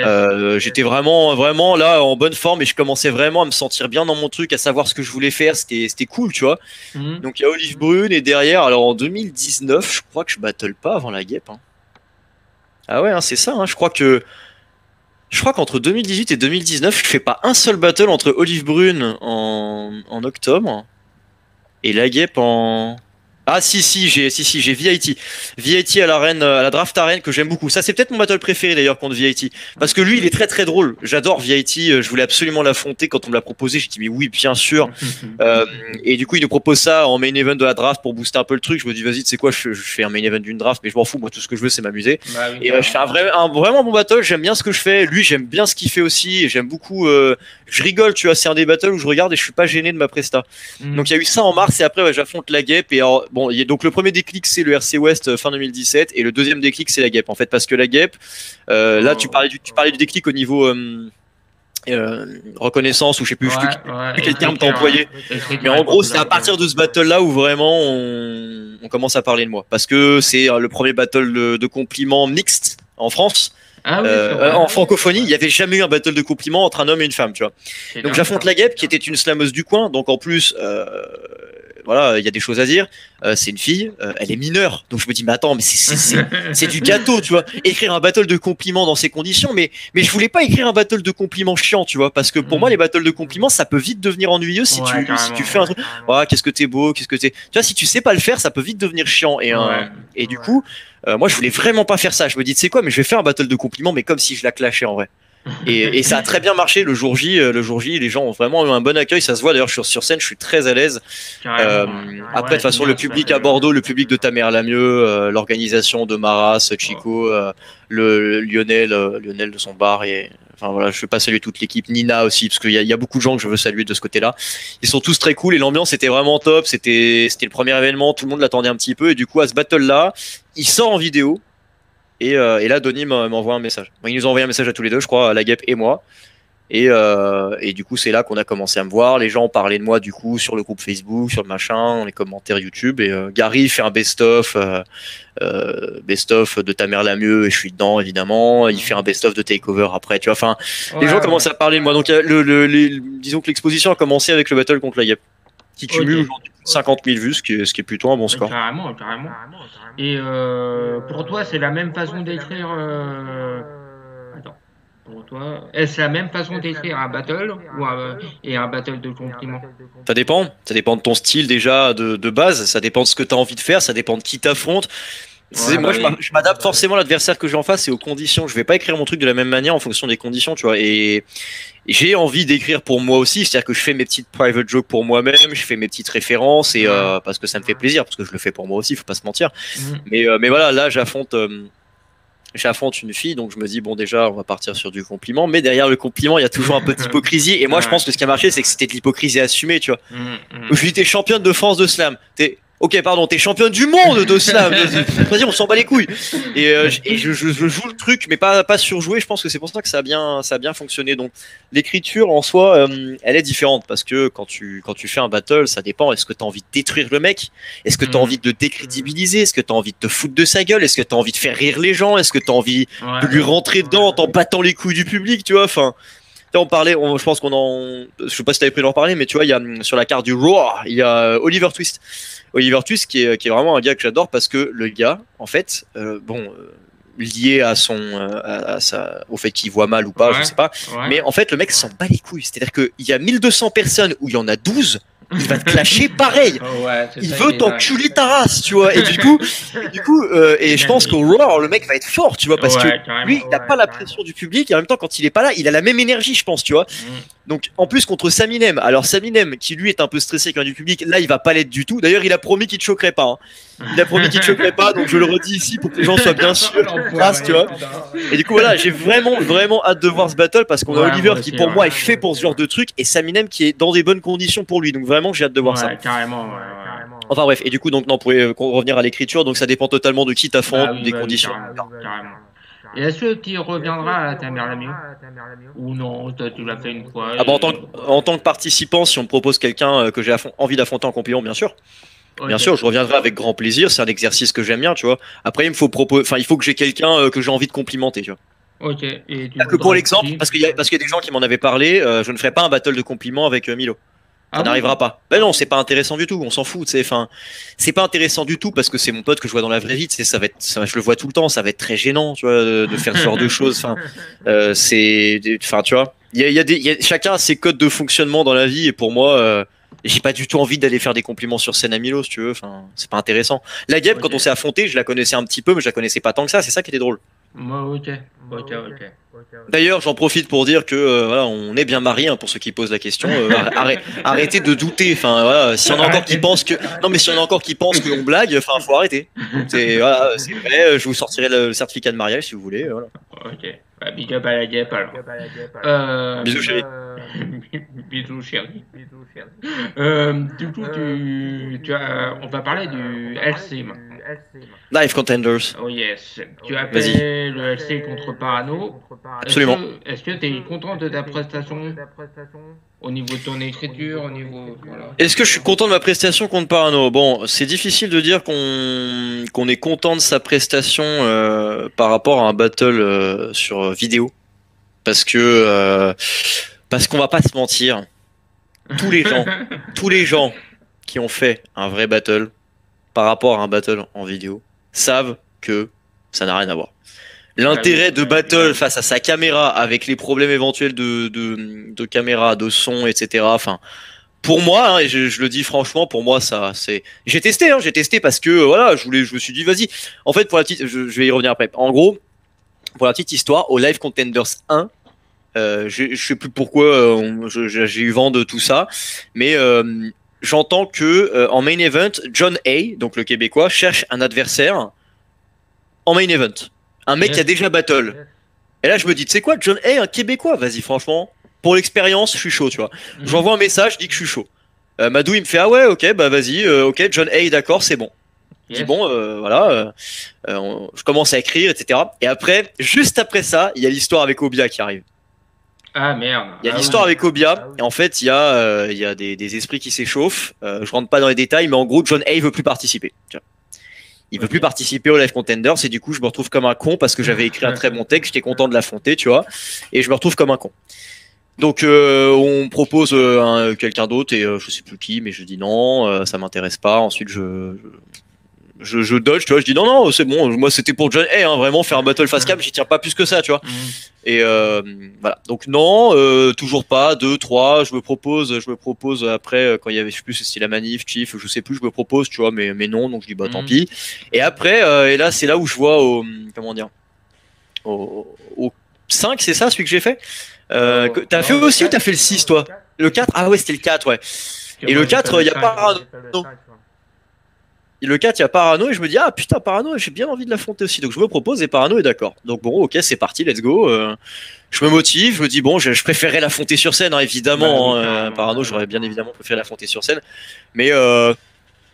Euh, j'étais vraiment, vraiment là en bonne forme et je commençais vraiment à me sentir bien dans mon truc, à savoir ce que je voulais faire. C'était, c'était cool, tu vois. Mhm. Donc il y a Olive Brune et derrière, alors en 2019, je crois que je battle pas avant la guêpe. Hein. Ah ouais, hein, c'est ça. Hein. Je crois que, je crois qu'entre 2018 et 2019, je fais pas un seul battle entre Olive Brune en, en octobre et la guêpe en ah si si j'ai si si j'ai VIT VIT à l'arène à la draft arène que j'aime beaucoup. Ça c'est peut-être mon battle préféré d'ailleurs contre VIT parce que lui il est très très drôle. J'adore VIT euh, je voulais absolument l'affronter quand on me l'a proposé. J'ai dit mais oui bien sûr. (laughs) Euh, et du coup il nous propose ça en main event de la draft pour booster un peu le truc. Je me dis vas-y tu sais quoi je, fais un main event d'une draft mais je m'en fous. Moi tout ce que je veux c'est m'amuser. Bah et euh, je fais un, vrai, un vraiment bon battle. J'aime bien ce que je fais. Lui j'aime bien ce qu'il fait aussi. J'aime beaucoup je rigole tu vois. C'est un des battles où je regarde et je suis pas gêné de ma presta. Mm. donc il y a eu ça en mars et après j'affronte la guêpe. Et alors, Bon, donc le premier déclic c'est le RC West euh, fin 2017 et le deuxième déclic c'est la guêpe en fait parce que la guêpe, euh, là tu parlais du tu parlais du déclic au niveau euh, reconnaissance ou je sais plus, quel terme t'as employé. Mais en gros, c'est à partir de ce battle-là où vraiment on, commence à parler de moi. Parce que c'est le premier battle de, compliments mixte en France. Ah en francophonie, il n'y avait jamais eu un battle de compliments entre un homme et une femme, tu vois. Donc j'affronte la guêpe qui était une slameuse du coin, donc en plus voilà, il y a des choses à dire. Euh, c'est une fille, euh, elle est mineure, donc je me dis mais attends, mais (laughs) c'est du gâteau, tu vois. Écrire un battle de compliments dans ces conditions, mais mais je voulais pas écrire un battle de compliments chiant, tu vois, parce que pour moi mm. les battles de compliments ça peut vite devenir ennuyeux si tu si tu fais un truc, ouais, qu'est-ce que t'es beau, qu'est-ce que t'es, tu vois, si tu sais pas le faire, ça peut vite devenir chiant et et du coup. Euh, moi, je voulais vraiment pas faire ça. Je me dis, tu sais quoi, mais je vais faire un battle de compliments, mais comme si je la clashais en vrai. Et, ça a très bien marché le jour J. Euh, le jour J, les gens ont vraiment eu un bon accueil. Ça se voit d'ailleurs sur, sur scène, je suis très à l'aise. Euh, après, de toute façon, le public à Bordeaux, le public de Ta mère la mieux, euh, l'organisation de Maras, Chico, le, Lionel, Lionel de son bar et enfin voilà, je veux pas saluer toute l'équipe, Nina aussi, parce qu'il y, y, a beaucoup de gens que je veux saluer de ce côté-là. Ils sont tous très cool et l'ambiance était vraiment top. C'était c'était le premier événement, tout le monde l'attendait un petit peu et du coup à ce battle là, il sort en vidéo. Euh, et, là, Donny m'envoie un message. Il nous a envoyé un message à tous les deux, je crois, la Guêpe et moi. Et, euh, et du coup, c'est là qu'on a commencé à me voir. Les gens ont parlé de moi, du coup, sur le groupe Facebook, sur le machin, les commentaires YouTube. Et euh, Gary fait un best-of, best-of de Ta mère la mieux, et je suis dedans, évidemment. Il fait un best-of de Takeover après. Tu vois, enfin, les gens commencent à parler de moi. Donc, le, disons que l'exposition a commencé avec le battle contre la Guêpe qui cumule aujourd'hui 50 000 vues, ce qui, est, ce qui est plutôt un bon score.
Carrément, carrément. Et euh, pour toi, c'est la même façon d'écrire. Euh... Attends. Pour toi, est-ce la même façon d'écrire un battle ou un, et un battle de compliments
Ça dépend. Ça dépend de ton style déjà de, de base. Ça dépend de ce que tu as envie de faire. Ça dépend de qui t'affronte moi, je m'adapte forcément à l'adversaire que j'ai en face et aux conditions. Je vais pas écrire mon truc de la même manière en fonction des conditions, tu vois. Et, j'ai envie d'écrire pour moi aussi, c'est-à-dire que je fais mes petites private jokes pour moi-même, je fais mes petites références et euh, parce que ça me fait plaisir, parce que je le fais pour moi aussi, faut pas se mentir. Mm. Mais euh, mais voilà, là j'affronte. Euh, j'affronte une fille, donc je me dis bon déjà on va partir sur du compliment, mais derrière le compliment il y a toujours un peu (laughs) d'hypocrisie et moi je pense que ce qui a marché c'est que c'était de l'hypocrisie assumée, tu vois. Mm, mm. Je lui dis t'es championne de France de slam, t'es Ok, pardon, t'es championne du monde de slam. (laughs) Vas-y, on s'en bat les couilles. Et, euh, je, joue le truc, mais pas pas surjoué. Je pense que c'est pour ça que ça a bien ça a bien fonctionné. Donc l'écriture en soi, euh, elle est différente parce que quand tu quand tu fais un battle, ça dépend. Est-ce que t'as envie de détruire le mec? Est-ce que t'as mm. envie de le décrédibiliser? Est-ce que t'as envie de te foutre de sa gueule? Est-ce que t'as envie de faire rire les gens? Est-ce que t'as envie de lui rentrer dedans en t'en battant les couilles du public Tu vois, enfin on parlait, on, je pense qu'on en, je sais pas si t'avais pris d'en parler, mais tu vois, il y a sur la carte du Roar, il y a Oliver Twist. Oliver Twist qui est, qui est vraiment un gars que j'adore parce que le gars, en fait, euh, bon, euh, lié à son, euh, à, à sa, au fait qu'il voit mal ou pas,
Ouais.
je sais pas,
Ouais.
mais en fait, le mec s'en bat les couilles. C'est-à-dire qu'il y a 1200 personnes où il y en a 12, il va te clasher pareil.
Oh, (laughs) ouais,
Il
ça
veut t'enculer ta race, tu vois. Et du coup, (laughs) du coup, euh, et je pense qu'au Raw, le mec va être fort, tu vois, parce
Ouais,
que lui, il n'a pas la pression du public, et en même temps, quand il est pas là, il a la même énergie, je pense, tu vois.
Mm.
Donc, en plus, contre Saminem, alors Saminem, qui lui est un peu stressé quand il y a du public, là, il va pas l'être du tout. D'ailleurs, il a promis qu'il te choquerait pas. hein. Il a promis qu'il te choquerait pas, donc je le redis ici pour que les gens soient bien sûrs. (laughs) Tu vois. Et du coup, voilà, j'ai vraiment, vraiment hâte de voir ce battle parce qu'on
Ouais,
a Oliver qui, pour
ouais.
moi, est fait pour ce genre de truc, et Saminem qui est dans des bonnes conditions pour lui. Donc, vraiment, j'ai hâte de voir ça.
Ouais, carrément, ouais, ouais.
Enfin bref, et du coup, donc, non, pour euh, revenir à l'écriture, donc ça dépend totalement de qui t'affronte,
Bah oui,
des
bah
conditions.
carrément, carrément. Et est-ce que tu reviendras à ta mère la mieux Ou non, toi, tu l'as fait une fois
Ah bah, en, tant que, en tant que participant, si on me propose quelqu'un euh, que j'ai envie d'affronter en compétition, bien sûr. Bien sûr, je reviendrai avec grand plaisir. C'est un exercice que j'aime bien, tu vois. Après, il me faut proposer, enfin, il faut que j'ai quelqu'un euh, que j'ai envie de complimenter, tu vois.
Ok. Et tu
Que pour l'exemple, parce qu'il y a, parce qu'il y a des gens qui m'en avaient parlé, euh, je ne ferai pas un battle de compliments avec euh, Milo. Ça
Ah
n'arrivera pas. Ben non, c'est pas intéressant du tout. On s'en fout. Enfin, c'est pas intéressant du tout parce que c'est mon pote que je vois dans la vraie vie. Ça va être, ça, je le vois tout le temps. Ça va être très gênant, tu vois, de, de faire ce genre de (laughs) choses. Enfin, euh, c'est, enfin, tu vois. Il y a, il y a des, y a- chacun a ses codes de fonctionnement dans la vie et pour moi, euh, j'ai pas du tout envie d'aller faire des compliments sur scène à Milo, si tu veux. Enfin, c'est pas intéressant. La Gap, quand on s'est affronté, je la connaissais un petit peu, mais je la connaissais pas tant que ça. C'est ça qui était drôle.
Moi, ok. Ok, ok.
D'ailleurs, j'en profite pour dire que euh, voilà, on est bien mariés hein, pour ceux qui posent la question. Euh, (laughs) arrête- arrêtez de douter. Enfin, voilà, si on a encore qui pensent que non, mais si on a encore qui pensent qu'on blague, enfin, faut arrêter. C'est (laughs) voilà, c'est vrai. Je vous sortirai le, le certificat de mariage si vous voulez. Voilà.
Ok. Bah, big up à la guêpe alors. Euh,
Bisous, chérie. (laughs)
Bisous chérie. Euh, du coup, tu, tu as, on va parler du LC maintenant.
Live contenders.
Oh yes. Tu as
Vas-y.
fait le LC contre Parano.
Absolument.
Est-ce que tu es content de ta prestation au niveau de ton écriture, au niveau voilà.
Est-ce que je suis content de ma prestation contre Parano? Bon, c'est difficile de dire qu'on qu'on est content de sa prestation euh, par rapport à un battle euh, sur vidéo, parce que euh, parce qu'on va pas se mentir, tous les gens, (laughs) tous les gens qui ont fait un vrai battle par rapport à un battle en vidéo savent que ça n'a rien à voir. L'intérêt de battle face à sa caméra avec les problèmes éventuels de, de, de caméra, de son, etc. Enfin, pour moi, hein, et je, je le dis franchement, pour moi, ça, c'est. J'ai testé, hein, j'ai testé parce que voilà, je voulais, je me suis dit, vas-y. En fait, pour la petite, je, je vais y revenir après. En gros, pour la petite histoire, au Live Contenders 1, euh, je, je sais plus pourquoi euh, j'ai eu vent de tout ça, mais euh, j'entends que euh, en main event, John A, donc le Québécois, cherche un adversaire en main event, un mec qui a déjà battle. Et là, je me dis, tu sais quoi, John A, un Québécois, vas-y, franchement, pour l'expérience, je suis chaud, tu vois.
Mhm.
J'envoie un message, je dis que je suis chaud. Euh, Madou, il me fait, ah ouais, ok, bah vas-y, euh, ok, John A, d'accord, c'est bon. Je dis bon, euh, voilà, euh, on- je commence à écrire, etc. Et après, juste après ça, il y a l'histoire avec Obia qui arrive.
Ah merde.
Il y a
Ah
l'histoire
oui.
avec Obia, et en fait, il y a, euh, il y a des, des esprits qui s'échauffent. Euh, je rentre pas dans les détails, mais en gros, John A veut plus participer. vois. Il veut
Ok.
plus participer au Live Contenders, et du coup, je me retrouve comme un con parce que j'avais écrit un très bon texte, j'étais content de l'affronter, tu vois, et je me retrouve comme un con. Donc, euh, on propose euh, un- quelqu'un d'autre, et euh, je sais plus qui, mais je dis non, euh, ça m'intéresse pas. Ensuite, je, je, je dodge, tu vois, je dis non, non, c'est bon, moi c'était pour John A, hein, vraiment, faire un battle face cam, j'y tiens pas plus que ça, tu vois. Et euh, voilà. Donc non, euh, toujours pas. Deux, trois. Je me propose, je me propose après euh, quand il y avait, je sais plus, si c'était la manif, Chief, je sais plus. Je me propose, tu vois, mais mais non. Donc je dis bah tant
Mhm.
pis. Et après, euh, et là c'est là où je vois au comment dire, au, au 5, c'est ça celui que j'ai fait? Euh, que- t'as fait aussi ou
quatre.
t'as fait le 6 toi? Le 4 Ah ouais, c'était le 4, ouais. Et le 4, il y a pas non. Et le 4, il y a Parano et je me dis ah putain Parano, j'ai bien envie de l'affronter aussi. Donc je me propose et Parano est d'accord. Donc bon, ok, c'est parti, let's go. Euh, je me motive, je me dis bon, je, je préférerais l'affronter sur scène, hein, évidemment.
Bah
hein, euh. Parano, j'aurais bien évidemment préféré l'affronter sur scène. Mais euh,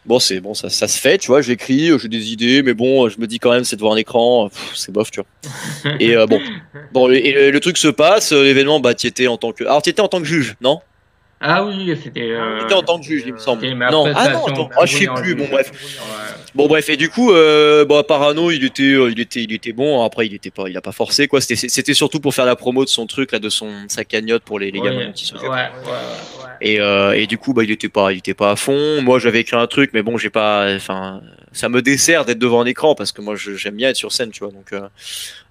bon, c'est bon, ça, ça se fait, tu vois. J'écris, j'ai des idées, mais bon, je me dis quand même, c'est devant un écran, c'est bof, tu vois. Et euh, bon, (laughs) bon, et, le, le truc se passe, euh, l'événement, bah, tu étais en tant que, alors tu étais en tant que juge, non?
Ah oui, c'était.
Euh, en tant que juge, il me semble. Non, ah non, attends, ah, je sais plus. Bon bref. Bon bref, et du coup, euh, bon, Parano, il était, euh, il était, il était bon. Après, il était pas, il a pas forcé quoi. C'était, c'était surtout pour faire la promo de son truc là, de son sa cagnotte pour les, les gamins qui
ouais, ouais,
et, euh, et, du coup, bah, il était pas, il était pas à fond. Moi, j'avais écrit un truc, mais bon, j'ai pas, enfin, ça me dessert d'être devant un écran parce que moi, j'aime bien être sur scène, tu vois. Donc, euh,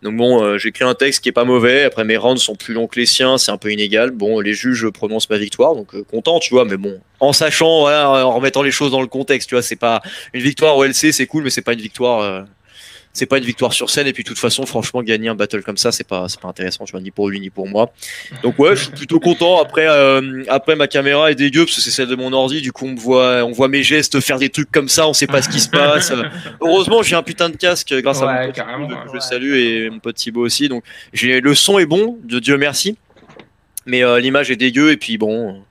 donc bon, euh, j'ai écrit un texte qui est pas mauvais. Après, mes rounds sont plus longs que les siens, c'est un peu inégal. Bon, les juges prononcent ma victoire, donc euh, content, tu vois. Mais bon, en sachant, voilà, en remettant les choses dans le contexte, tu vois, c'est pas une victoire au LC, c'est cool, mais c'est pas une victoire c'est pas une victoire sur scène et puis de toute façon franchement gagner un battle comme ça c'est pas c'est pas intéressant tu vois ni pour lui ni pour moi. Donc ouais je suis plutôt content. Après euh, après ma caméra est dégueu parce que c'est celle de mon ordi. Du coup on me voit on voit mes gestes faire des trucs comme ça on sait pas ce qui se passe. (laughs) Heureusement j'ai un putain de casque grâce à mon pote que je salue et mon pote Thibaut aussi. Donc j'ai le son est bon de Dieu merci. Mais euh, l'image est dégueu et puis bon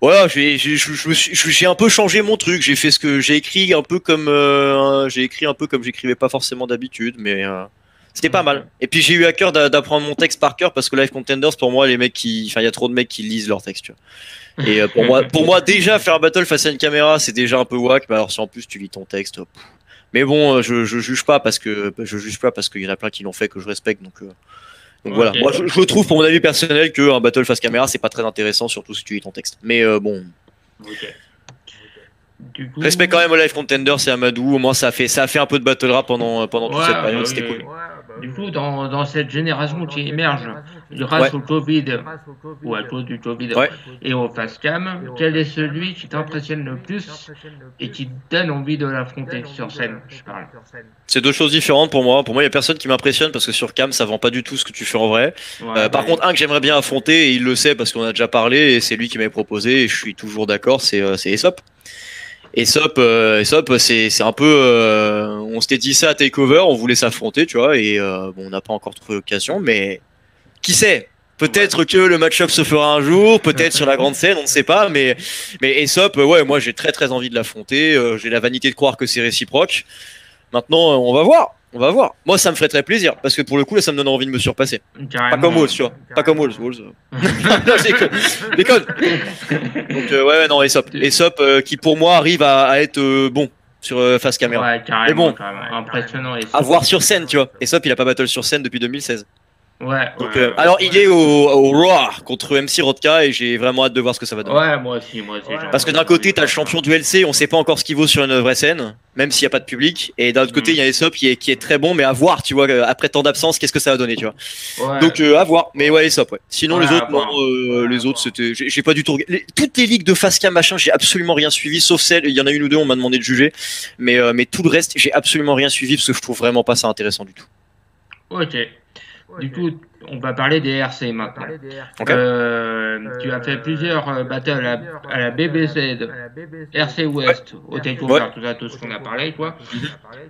voilà, j'ai un peu changé mon truc. J'ai fait ce que j'ai écrit un peu comme euh, j'ai écrit un peu comme j'écrivais pas forcément d'habitude, mais euh, c'était pas mal. Et puis j'ai eu à cœur d'apprendre mon texte par cœur parce que Live Contenders pour moi les mecs qui, enfin il y a trop de mecs qui lisent leur texte. Tu vois. Et euh, pour moi, pour moi déjà faire un battle face à une caméra c'est déjà un peu wack. Mais alors si en plus tu lis ton texte, mais bon je, je juge pas parce que je juge pas parce qu'il y en a plein qui l'ont fait que je respecte donc. Donc voilà, moi je, trouve pour mon avis personnel qu'un battle face caméra c'est pas très intéressant, surtout si tu lis ton texte. Mais euh, bon. Respect quand même au live contender, c'est Amadou. Au moins ça a fait ça a fait un peu de battle rap pendant pendant toute cette période, c'était cool.
Du coup, dans, dans, cette génération qui émerge grâce au Covid ou à cause du Covid et au facecam, quel est celui qui t'impressionne le plus et qui donne envie de l'affronter sur scène je parle.
C'est deux choses différentes pour moi. Pour moi, il y a personne qui m'impressionne parce que sur cam, ça vend pas du tout ce que tu fais en vrai. Euh, par contre, un que j'aimerais bien affronter et il le sait parce qu'on a déjà parlé et c'est lui qui m'avait proposé et je suis toujours d'accord, c'est euh, Aesop. Aesop, euh, c'est un peu, euh, on s'était dit ça à Takeover, on voulait s'affronter, tu vois, et euh, bon, on n'a pas encore trouvé l'occasion, mais qui sait Peut-être que le match-up se fera un jour, peut-être sur la grande scène, on ne sait pas, mais mais Aesop, ouais, moi j'ai très très envie de l'affronter. j'ai la vanité de croire que c'est réciproque. Maintenant, on va voir. On va voir. Moi, ça me ferait très plaisir parce que pour le coup, là, ça me donne envie de me surpasser. pas comme Walls, tu vois. Pas comme Walls. Walls. (laughs) déconne. Donc, euh, ouais, non, Aesop. Aesop euh, qui, pour moi, arrive à, être euh, bon sur face caméra.
Ouais, carrément. bon, impressionnant.
À voir sur scène, tu vois. Aesop, il a pas battle sur scène depuis 2016.
Ouais,
euh, alors il est au, au Raw contre MC Rodka et j'ai vraiment hâte de voir ce que ça va donner.
Ouais, moi aussi, moi aussi.
Parce que d'un côté, t'as le champion du LC, on sait pas encore ce qu'il vaut sur une vraie scène, même s'il y a pas de public. Et d'un autre côté, il y a Aesop qui est, qui est très bon, mais à voir, tu vois, après tant d'absence, qu'est-ce que ça va donner, tu vois. Donc euh, à voir. Mais ouais, Aesop, ouais. Sinon les autres, non, euh, les autres, c'était, j'ai pas du tout. Toutes les ligues de Fasca machin, j'ai absolument rien suivi, sauf celle. Il y en a une ou deux, on m'a demandé de juger, mais mais tout le reste, j'ai absolument rien suivi parce que je trouve vraiment pas ça intéressant du tout.
Ok. Du coup, on va parler des RC maintenant. Euh, tu as fait plusieurs euh, battles à, la BBC, RC West, au Takeover, tout ça, tout ce qu'on a parlé, quoi.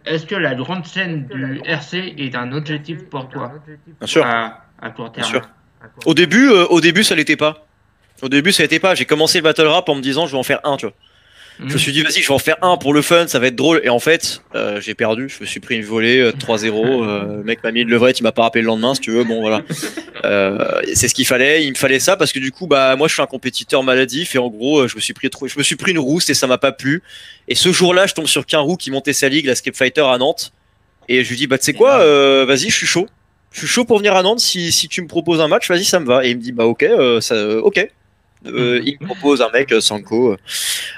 Est-ce que la grande scène du RC est un objectif pour toi
Bien sûr.
À, court terme. Bien sûr.
Au début, euh, au début, ça l'était pas. Au début, ça l'était pas. J'ai commencé le battle rap en me disant, je vais en faire un, tu vois. Je me suis dit, vas-y, je vais en faire un pour le fun, ça va être drôle. Et en fait, euh, j'ai perdu. Je me suis pris une volée 3-0. Euh, le mec m'a mis le vrai, il m'a pas rappelé le lendemain, si tu veux. Bon, voilà. Euh, c'est ce qu'il fallait. Il me fallait ça parce que du coup, bah, moi, je suis un compétiteur maladif et en gros, je me suis pris trop, je me suis pris une rousse et ça m'a pas plu. Et ce jour-là, je tombe sur roux qui montait sa ligue, la Script Fighter à Nantes. Et je lui dis, bah, tu sais quoi, vas-y, je suis chaud. Je suis chaud pour venir à Nantes. Si, si tu me proposes un match, vas-y, ça me va. Et il me dit, bah, ok, ça, ok. Euh, il propose un mec, euh, Sanko.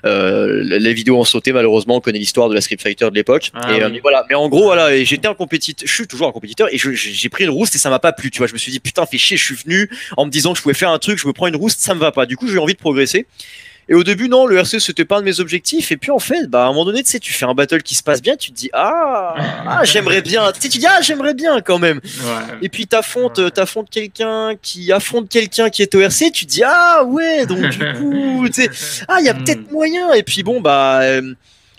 Euh, les vidéos ont sauté, malheureusement. On connaît l'histoire de la Script Fighter de l'époque. Ah et mais voilà. Mais en gros, voilà. J'étais un compétiteur. Je suis toujours un compétiteur. Et j'ai pris une rousse et ça m'a pas plu. Tu vois, je me suis dit, putain, fais chier. Je suis venu en me disant que je pouvais faire un truc. Je me prends une rousse, ça me va pas. Du coup, j'ai envie de progresser. Et au début, non, le RC, c'était pas un de mes objectifs. Et puis, en fait, bah, à un moment donné, tu sais, tu fais un battle qui se passe bien, tu te dis, ah, (laughs) ah j'aimerais bien. Tu sais, tu dis, ah, j'aimerais bien quand même. Et puis, t'affrontes, t'affrontes quelqu'un qui affronte quelqu'un qui est au RC, tu te dis, ah, ouais, donc, du (laughs) coup, tu sais, ah, il y a hmm. peut-être moyen. Et puis, bon, bah, euh,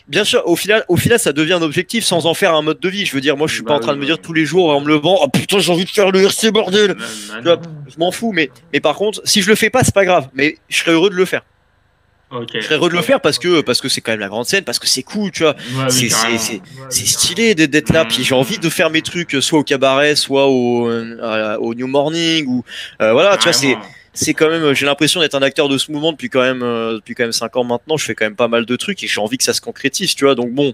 bien sûr, au final, au final, ça devient un objectif sans en faire un mode de vie. Je veux dire, moi, je suis pas bah en train de me dire tous les jours en me levant, oh putain, j'ai envie de faire le RC bordel. je m'en fous, mais, mais par contre, si je le fais pas, c'est pas grave. Mais je serais heureux de le faire. Je serais heureux de le faire parce que parce que c'est quand même la grande scène, parce que c'est cool, tu vois. c'est c'est stylé d'être là. Puis j'ai envie de faire mes trucs soit au cabaret, soit au, euh, au New Morning ou euh, voilà, tu vois. C'est c'est quand même, j'ai l'impression d'être un acteur de ce mouvement depuis quand même, euh, depuis quand même cinq ans maintenant. Je fais quand même pas mal de trucs et j'ai envie que ça se concrétise, tu vois. Donc bon,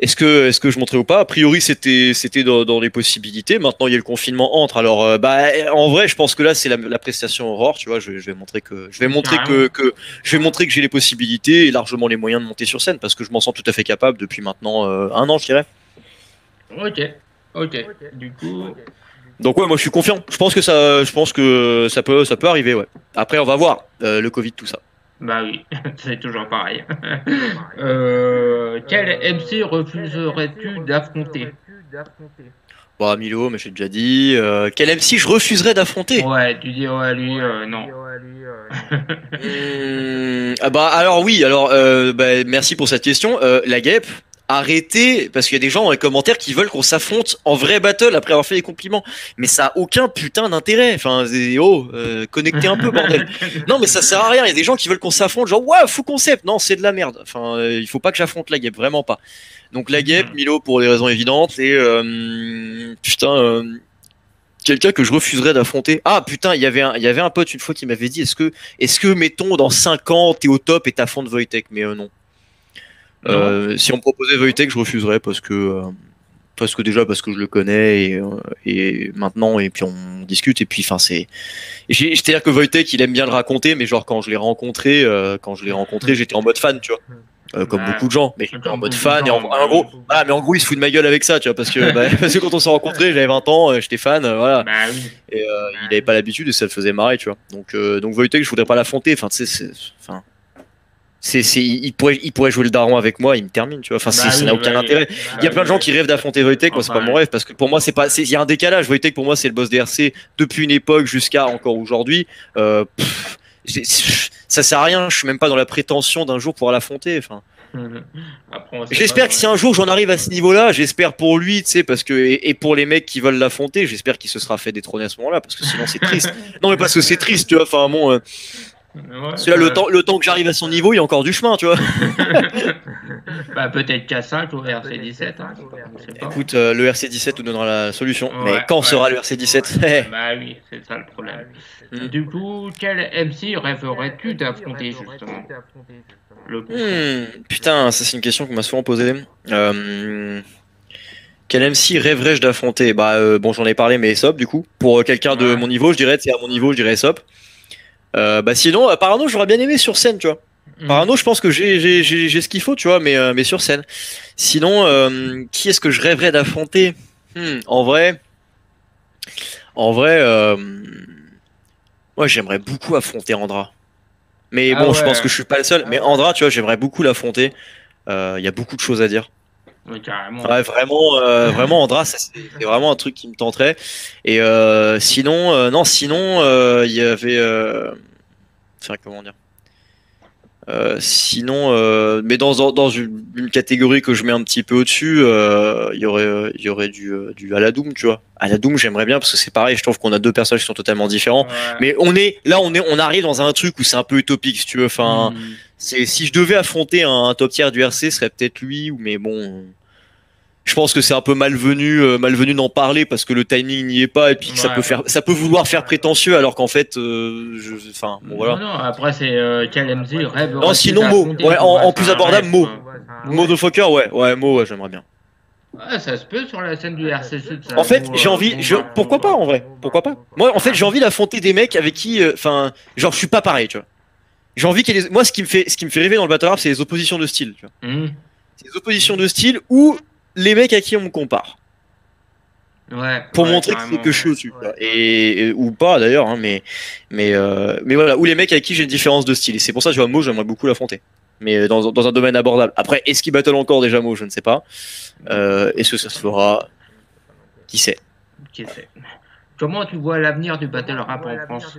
est-ce que, est-ce que je montrais ou pas? A priori, c'était, c'était dans, les possibilités. Maintenant, il y a le confinement entre. Alors, euh, bah, en vrai, je pense que là, c'est la, prestation Aurore, tu vois. Je, vais montrer que, je vais montrer que, que, je vais montrer que j'ai les possibilités et largement les moyens de monter sur scène parce que je m'en sens tout à fait capable depuis maintenant euh, un an, je dirais.
Ok, ok. Du coup.
Donc ouais, moi je suis confiant. Je pense que ça, je pense que ça peut, ça peut arriver, ouais. Après, on va voir euh, le Covid, tout ça.
Bah oui, (laughs) c'est (laughs) toujours pareil. euh, quel MC refuserais-tu d'affronter
Bah Milo, mais j'ai déjà dit. Euh, quel MC je refuserais d'affronter?
Ouais, tu dis ouais lui, euh, non. (laughs)
Mmh, ah bah alors oui, alors euh, bah, merci pour cette question. la guêpe, arrêtez, parce qu'il y a des gens dans les commentaires qui veulent qu'on s'affronte en vrai battle après avoir fait des compliments. Mais ça a aucun putain d'intérêt. Enfin, oh, euh, connectez un peu, bordel. (laughs) non, mais ça sert à rien. Il y a des gens qui veulent qu'on s'affronte, genre, ouais, fou concept. Non, c'est de la merde. Enfin, euh, il faut pas que j'affronte la guêpe, vraiment pas. Donc la guêpe, mm. Milo, pour des raisons évidentes, et euh, putain, quelqu'un que je refuserais d'affronter. Ah putain, il y avait un, il y avait un pote une fois qui m'avait dit, est-ce que, est-ce que, mettons, dans 5 ans, t'es au top et t'affrontes Wojtek? Mais non. Euh, si on me proposait Wojtek, je refuserais parce que euh, parce que déjà parce que je le connais et, euh, et maintenant et puis on discute et puis enfin c'est c'est à dire que Wojtek il aime bien le raconter mais genre quand je l'ai rencontré quand je l'ai rencontré j'étais en mode fan tu vois. Comme beaucoup de gens mais en mode fan et en, gros ah mais en gros il se fout de ma gueule avec ça tu vois parce que (laughs) bah, parce que quand on s'est rencontré j'avais 20 ans j'étais fan voilà. Bah et il avait pas l'habitude et ça le faisait marrer tu vois. Donc donc Wojtek je voudrais pas l'affronter enfin tu sais enfin c'est, il pourrait, il pourrait jouer le daron avec moi, il me termine, tu vois. Enfin, bah ça n'a aucun intérêt. il y a plein de gens qui rêvent d'affronter Wojtek, moi c'est pas mon rêve parce que pour moi c'est pas, il y a un décalage. Wojtek pour moi c'est le boss DRC depuis une époque jusqu'à encore aujourd'hui. Euh, ça sert à rien. Je suis même pas dans la prétention d'un jour pouvoir l'affronter. Enfin. (laughs) J'espère que si un jour j'en arrive à ce niveau-là, j'espère pour lui, tu sais, parce que et, pour les mecs qui veulent l'affronter, j'espère qu'il se sera fait détrôner à ce moment-là, parce que sinon c'est triste. (laughs) non mais parce que c'est triste, tu vois. Enfin bon, euh, là, le, temps, le temps que j'arrive à son niveau, il y a encore du chemin, tu vois. (laughs)
bah, peut-être K5 ou RC17. Hein,
Écoute, euh, le RC17 nous donnera la solution. mais quand sera le RC17 (laughs)
Bah oui, c'est ça le problème. Hmm. Du coup, quel MC rêverais-tu d'affronter justement?
hmm, Putain, ça c'est une question qu'on m'a souvent posée. Euh, quel MC rêverais-je d'affronter? Bah euh, bon, j'en ai parlé, mais Sop du coup. Pour quelqu'un de mon niveau, je dirais, c'est à mon niveau, je dirais Sop. Euh, bah sinon, euh, Parano, j'aurais bien aimé sur scène, tu vois. Mhm. Parano, je pense que j'ai ce qu'il faut, tu vois, mais, euh, mais sur scène. Sinon, qui est-ce que je rêverais d'affronter? Hmm, En vrai, en vrai, moi j'aimerais beaucoup affronter Andra. Mais ah bon, je pense que je suis pas le seul. Mais Andra, tu vois, j'aimerais beaucoup l'affronter. Il y a beaucoup de choses à dire.
Ouais,
vraiment, vraiment, Andra, c'est vraiment un truc qui me tenterait. Et sinon, non, sinon, il y avait comment dire? Euh, sinon, euh, mais dans, dans une, catégorie que je mets un petit peu au-dessus, euh, il y aurait, il y aurait du, du Aladoum, tu vois. Aladoum, j'aimerais bien parce que c'est pareil, je trouve qu'on a deux personnages qui sont totalement différents. Mais on est, là, on est, on arrive dans un truc où c'est un peu utopique, si tu veux. Enfin, hmm. c'est, si je devais affronter un, top tiers du RC, ce serait peut-être lui, mais bon, je pense que c'est un peu malvenu euh, malvenu d'en parler parce que le timing n'y est pas et puis ça peut faire ça peut vouloir faire prétentieux alors qu'en fait euh, je enfin bon voilà
non, après c'est euh, KLMZ rêve
non sinon Mo ouais en, plus abordable Mo Mo de Fokker ouais ouais Mo ouais, j'aimerais bien
Ouais, ça se peut sur la scène du RCC.
En fait, j'ai envie. Je... Pourquoi pas en vrai Pourquoi pas Moi, en fait, j'ai envie d'affronter des mecs avec qui, enfin, genre, je suis pas pareil, tu vois. J'ai envie qu'il y ait. Moi, ce qui me fait, ce qui me fait rêver dans le battle rap, c'est les oppositions de style, tu vois. Mmh. C'est les oppositions de style où les mecs à qui on me compare.
Ouais,
pour montrer que que je suis au-dessus. Et, ou pas d'ailleurs, hein, mais, mais, euh, mais voilà, ou les mecs avec qui j'ai une différence de style. Et c'est pour ça, tu vois, Mo, j'aimerais beaucoup l'affronter. Mais dans, dans, un domaine abordable. Après, est-ce qu'il battle encore déjà Mo? Je ne sais pas. Euh, est-ce que ça se fera? Qui sait?
Qui sait? Comment tu vois l'avenir du battle rap en France?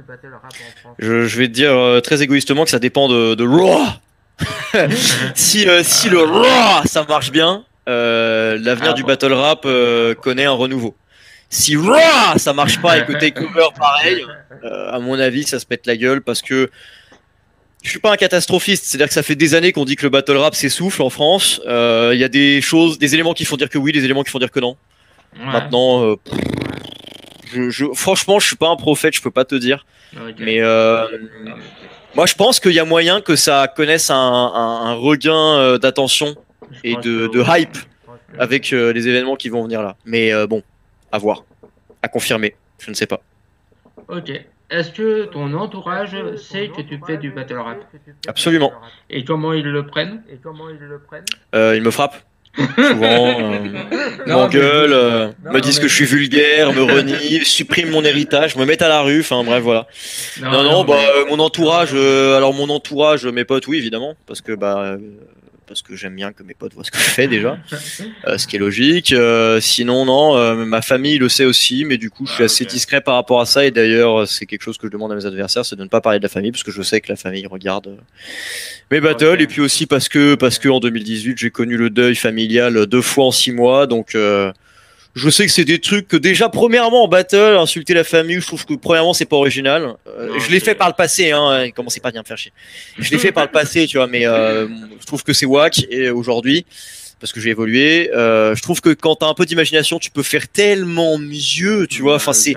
Je, je, vais te dire euh, très égoïstement que ça dépend de, de Raw. (laughs) si, si le Raw ça marche bien, euh, l'avenir ah du battle rap euh, connaît un renouveau. Si ça marche pas et que Takeover pareil, euh, à mon avis, ça se pète la gueule parce que je suis pas un catastrophiste, c'est-à-dire que ça fait des années qu'on dit que le battle rap s'essouffle en France. Il y a des choses, des éléments qui font dire que oui, des éléments qui font dire que non. Maintenant, Je, je- franchement, je suis pas un prophète, je peux pas te dire. Mais euh, moi, je pense qu'il y a moyen que ça connaisse un, un- un regain euh, d'attention et de, hype avec euh, les événements qui vont venir là. Mais euh, bon, à voir, à confirmer. Je ne sais pas.
Ok. Est-ce que ton entourage sait que tu fais du battle rap
Absolument.
Et comment ils le prennent
Euh, il me frappe. Souvent, euh, (laughs)
Non,
m'engueule,
mais-
euh,
Non,
me disent
mais-
que je suis vulgaire, me renie, (laughs) supprime mon héritage, me mettent à la rue. Enfin bref, voilà. Non, non, bah,
mais-
euh, mon entourage, euh, alors mon entourage, mes potes, oui, évidemment, parce que bah, euh, parce que j'aime bien que mes potes voient ce que je fais déjà, (laughs) euh, ce qui est logique. Euh, sinon, non, euh, ma famille le sait aussi, mais du coup, je suis
Ah,
assez discret par rapport à ça. Et d'ailleurs, c'est quelque chose que je demande à mes adversaires, c'est de ne pas parler de la famille, parce que je sais que la famille regarde euh, mes battles, et puis aussi parce que parce que en 2018, j'ai connu le deuil familial deux fois en six mois, donc. Je sais que c'est des trucs que déjà premièrement en battle insulter la famille je trouve que premièrement c'est pas original Euh,
Non,
je l'ai fait par le passé hein commencez pas à bien me faire chier je l'ai fait par le passé tu vois mais euh, je trouve que c'est wack et aujourd'hui parce que j'ai évolué euh, je trouve que quand t'as un peu d'imagination tu peux faire tellement mieux tu vois enfin c'est.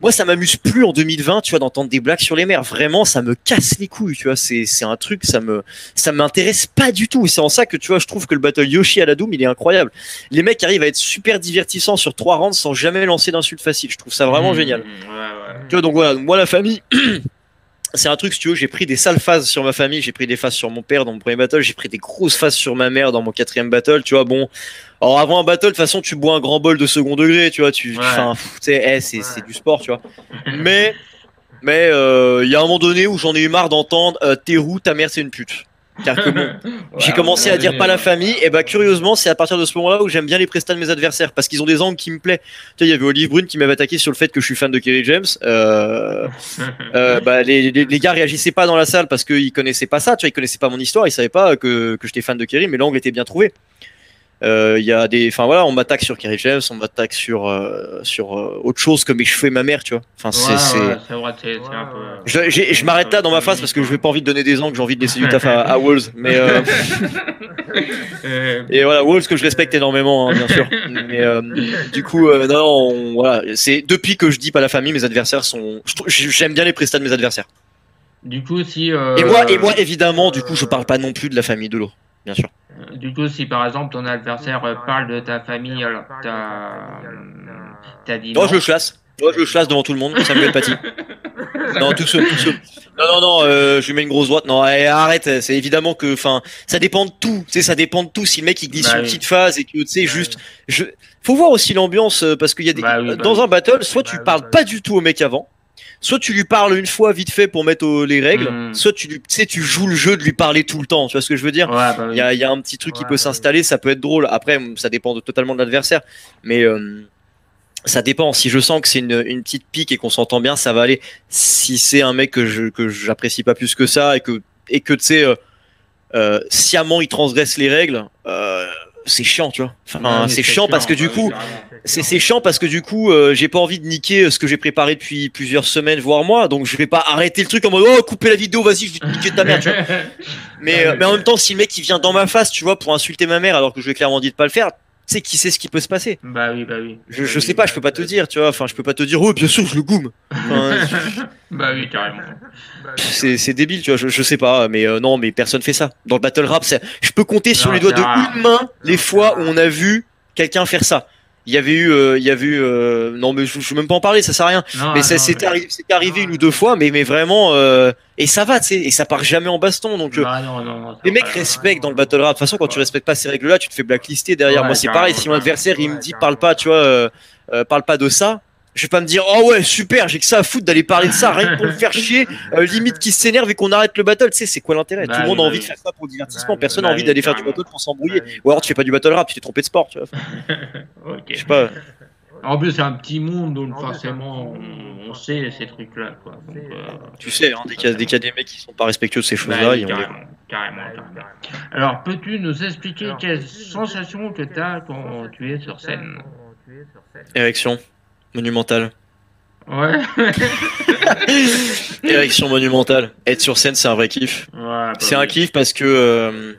Moi ça m'amuse plus en 2020 tu vois d'entendre des blagues sur les mers. Vraiment ça me casse les couilles tu vois. C'est c'est un truc ça me ça m'intéresse pas du tout. Et c'est en ça que tu vois je trouve que le battle Yoshi à la Doom il est incroyable. Les mecs arrivent à être super divertissants sur trois rounds sans jamais lancer d'insultes faciles je trouve ça vraiment
Mmh,
génial.
Ouais, ouais.
tu vois, donc voilà, moi la famille, (clears throat) c'est un truc, si tu veux, j'ai pris des sales phases sur ma famille, j'ai pris des phases sur mon père dans mon premier battle, j'ai pris des grosses phases sur ma mère dans mon quatrième battle, tu vois, bon. Alors avant un battle, de toute façon, tu bois un grand bol de second degré, tu vois, tu,
Ouais.
sais, eh, c'est, c'est du sport, tu vois. (laughs) Mais, mais, euh, il y a un moment donné où j'en ai eu marre d'entendre, euh, t'es roux, ta mère c'est une pute. Car bon, (laughs) j'ai commencé à dire
est-
pas la famille, et bah curieusement, c'est à partir de ce moment-là où j'aime bien les prestats de mes adversaires parce qu'ils ont des angles qui me plaisent. Tu sais, il y avait Olive Brune qui m'avait attaqué sur le fait que je suis fan de Kerry James. Euh, (laughs) euh, bah, les, les, les gars réagissaient pas dans la salle parce qu'ils connaissaient pas ça, tu vois, ils connaissaient pas mon histoire, ils savaient pas que, que j'étais fan de Kerry, mais l'angle était bien trouvé. Euh, Il y a des, enfin voilà, on m'attaque sur Kerry James, on m'attaque sur euh, sur euh, autre chose que mes cheveux et ma mère, tu vois. Enfin c'est
Ouais,
c'est je, je m'arrête là dans ma face parce que je vais pas envie de donner des angles, j'ai envie de laisser du taf à, à Walls. Mais et voilà, Walls que je respecte énormément, hein, bien sûr. Mais euh, du coup, euh, non, on- voilà, c'est depuis que je dis pas la famille, mes adversaires sont. J'aime bien les prestats de mes adversaires.
Du coup, si. euh,
Et moi, et moi, évidemment, du coup, je parle pas non plus de la famille de l'eau, bien sûr.
Du coup, si par exemple ton adversaire parle de ta famille, alors t'as t'as dit
Non, je le chasse. Moi, je le chasse devant tout le monde, Samuel Paty. (laughs) non, tout seul, tout seul. Non, non, non, euh, je lui mets une grosse droite. Non, allez, arrête. C'est évidemment que, enfin, ça dépend de tout. Tu sais, ça dépend de tout. Si le mec il glisse
Bah
sur une
oui.
petite phase et que, tu sais, juste, je, faut voir aussi l'ambiance euh, parce qu'il y a des,
Bah oui, bah
dans
oui.
un battle, soit tu parles pas du tout au mec avant. Soit tu lui parles une fois vite fait pour mettre au- les règles,
Mm.
soit tu, lui- tu sais, tu joues le jeu de lui parler tout le temps. Tu vois ce que je veux dire?
Ouais, bah oui.
il y a, il y a un petit truc qui
Ouais,
peut
bah
s'installer, ça peut être drôle. Après, ça dépend de- totalement de l'adversaire. Mais euh, ça dépend. Si je sens que c'est une, une petite pique et qu'on s'entend bien, ça va aller. Si c'est un mec que je que j'apprécie pas plus que ça et que et que tu sais euh, euh, sciemment il transgresse les règles, euh, c'est chiant, tu vois. Enfin,
mais
c'est chiant parce que du coup, c'est chiant parce que du coup, euh, j'ai pas envie de niquer euh, ce que j'ai préparé depuis plusieurs semaines, voire mois. Donc je vais pas arrêter le truc en mode oh couper la vidéo, vas-y, je vais te niquer ta mère. tu vois. (laughs) Mais,
Ouais,
euh,
ouais.
mais en même temps, si le mec il vient dans ma face, tu vois, pour insulter ma mère alors que je lui ai clairement dit de pas le faire, sais qui sait ce qui peut se passer.
Bah oui, bah oui.
Je, je sais pas, je peux pas te dire, tu vois. Enfin, je peux pas te dire, oh bien sûr, je le. Enfin, (laughs)
bah oui, carrément.
c'est débile, tu vois. Je, je sais pas, mais euh, non, mais personne fait ça. Dans le battle rap, je peux compter sur
Non,
les doigts de
rare.
une main les fois où on a vu quelqu'un faire ça. Il y avait eu, euh, il y avait eu, euh, non mais je, je veux même pas en parler, ça sert à rien.
Non,
mais ça
mais-
arrivé, une ou deux fois, mais mais vraiment, euh, et ça va, tu sais, et ça part jamais en baston, donc. euh,
Bah non, non, non,
les mecs respectent dans le battle rap. De toute façon, quand tu respectes pas ces règles-là, tu te fais blacklister derrière.
Ouais,
Moi, c'est pareil. Si mon adversaire il me dit parle pas, tu vois, euh, euh, parle pas de ça, je vais pas me dire oh ouais super, j'ai que ça à foutre d'aller parler de ça, rien que pour le faire chier. euh, limite qui s'énerve et qu'on arrête le battle. Tu sais, c'est quoi l'intérêt?
Bah
Tout le monde
oui,
a
bah
envie de faire ça pour le divertissement.
Bah
Personne
oui,
a envie
bah
d'aller faire du battle pour s'embrouiller.
Bah oui.
Ou alors tu fais pas du battle rap, tu t'es trompé de sport. Tu vois. (laughs)
Ok.
Je sais pas.
En plus, c'est un petit monde, donc forcément, on, on sait ces trucs-là, quoi. Donc, euh,
Tu sais, hein, dès qu'il y, a- dès qu'il y a des mecs qui sont pas respectueux de ces
bah
choses-là,
oui,
ils ont des-
carrément, carrément, carrément. Alors, peux-tu nous expliquer quelle sensation que tu as quand tu es sur scène?
Érection monumentale.
Ouais. (laughs)
Érection monumentale. Être sur scène, c'est un vrai kiff.
Ouais,
C'est un kiff parce que euh,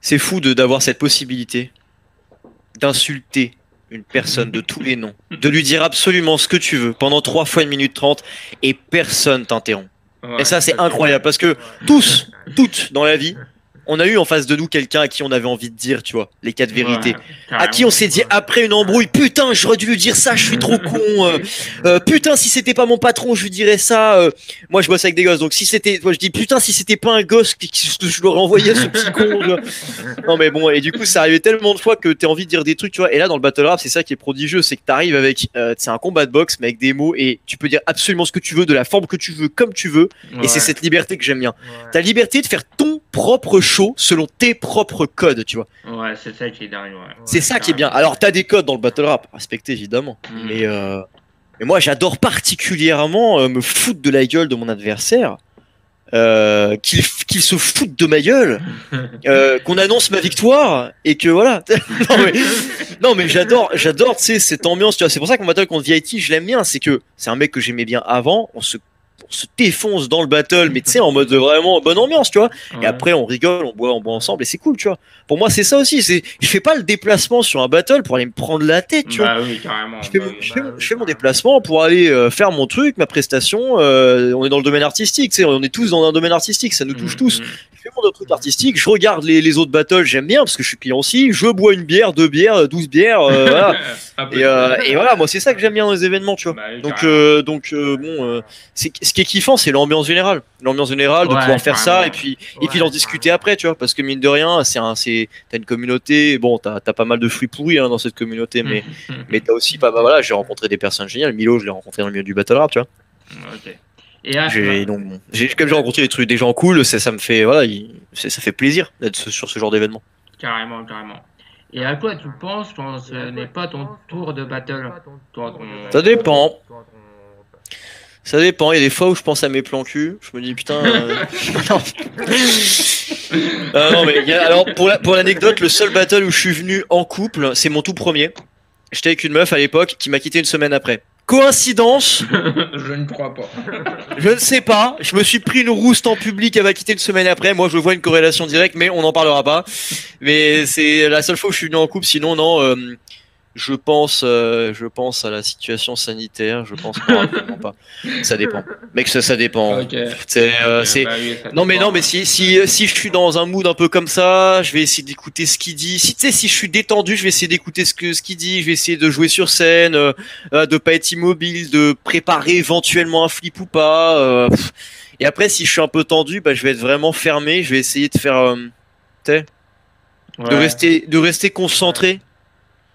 c'est fou de d'avoir cette possibilité d'insulter une personne de tous les noms, de lui dire absolument ce que tu veux pendant 3 fois une minute 30 et personne t'interrompt. et ça, c'est incroyable parce que tous, toutes dans la vie, on a eu en face de nous quelqu'un à qui on avait envie de dire, tu vois, les quatre vérités. à qui on s'est dit après une embrouille, putain, j'aurais dû lui dire ça, je suis trop con. Euh, euh, putain, si c'était pas mon patron, je lui dirais ça. Euh. moi, je bosse avec des gosses, donc si c'était, moi je dis putain, si c'était pas un gosse, je l'aurais envoyé à ce petit con. non mais bon, et du coup, ça arrivait tellement de fois que t'as envie de dire des trucs, tu vois. Et là, dans le battle rap, c'est ça qui est prodigieux, c'est que t'arrives avec, c'est un combat de boxe, mais avec des mots et tu peux dire absolument ce que tu veux, de la forme que tu veux, comme tu veux. Et c'est cette liberté que j'aime bien. Ta liberté de faire ton propre selon tes propres codes, tu vois.
Ouais, c'est ça qui est dingue.
c'est ça qui est bien. Alors, t'as des codes dans le battle rap, respecter évidemment. Mm. Mais, euh, mais, moi, j'adore particulièrement euh, me foutre de la gueule de mon adversaire. Euh, qu'il se foute de ma gueule, (laughs) qu'on annonce ma victoire et que voilà. (laughs) non mais, j'adore, j'adore, tu sais, cette ambiance. Tu vois, c'est pour ça qu'on battle contre VIT, je l'aime bien. C'est que c'est un mec que j'aimais bien avant. On se on se défonce dans le battle, mais tu sais, en mode vraiment bonne ambiance, tu vois. Et après, on rigole, on boit, on boit ensemble, et c'est cool, tu vois. Pour moi, c'est ça aussi. C'est, je fais pas le déplacement sur un battle pour aller me prendre la tête, tu
bah
vois.
Oui, carrément.
Je fais,
bah
mon, je, fais, mon, déplacement pour aller euh, faire mon truc, ma prestation. Euh, on est dans le domaine artistique, tu sais, on est tous dans un domaine artistique, ça nous touche mmh, tous. Mmh. Je fais mon truc artistique, je regarde les, les autres battles, j'aime bien parce que je suis client aussi. Je bois une bière, deux bières, douze bières, euh, (laughs) voilà. et, et, voilà, moi, c'est ça que j'aime bien dans les événements, tu vois. Bah donc, donc bon, c'est ce qui est kiffant, c'est l'ambiance générale. L'ambiance générale, de pouvoir faire ça et puis, et puis d'en discuter après, tu vois. Parce que mine de rien, c'est un, c'est, t'as une communauté, bon, t'as, as pas mal de fruits pourris hein, dans cette communauté, mais, mais t'as aussi pas, bah, voilà, j'ai rencontré des personnes géniales. Milo, je l'ai rencontré dans le milieu du battle rap, tu vois. Et j'ai, donc, j'ai, comme j'ai rencontré des trucs, des gens cool, ça, ça me fait, voilà, ça fait plaisir d'être sur ce genre d'événement.
Carrément, carrément. Et à quoi tu penses quand ce n'est pas ton tour de battle
Ça dépend. Ça dépend, il y a des fois où je pense à mes plans cul, je me dis putain. Euh... non. (laughs) Euh, (laughs) non. mais alors pour pour l'anecdote, le seul battle où je suis venu en couple, c'est mon tout premier. J'étais avec une meuf à l'époque qui m'a quitté une semaine après. Coïncidence?
Je ne crois pas.
Je ne sais pas. Je me suis pris une rouste en public, elle m'a quitté une semaine après. Moi, je vois une corrélation directe, mais on n'en parlera pas. Mais c'est la seule fois où je suis venu en couple. Sinon, non. Euh, je pense, euh, je pense à la situation sanitaire. Je pense pas. (laughs) pas. Ça dépend. Mec, ça, ça dépend. C'est, euh, bah non, mais non, mais si, si, si je suis dans un mood un peu comme ça, je vais essayer d'écouter ce qu'il dit. Si tu sais, si je suis détendu, je vais essayer d'écouter ce que ce qu'il dit. Je vais essayer de jouer sur scène, euh, euh de pas être immobile, de préparer éventuellement un flip ou pas. Euh, et après, si je suis un peu tendu, bah, je vais être vraiment fermé. Je vais essayer de faire, tu sais, de rester, de rester concentré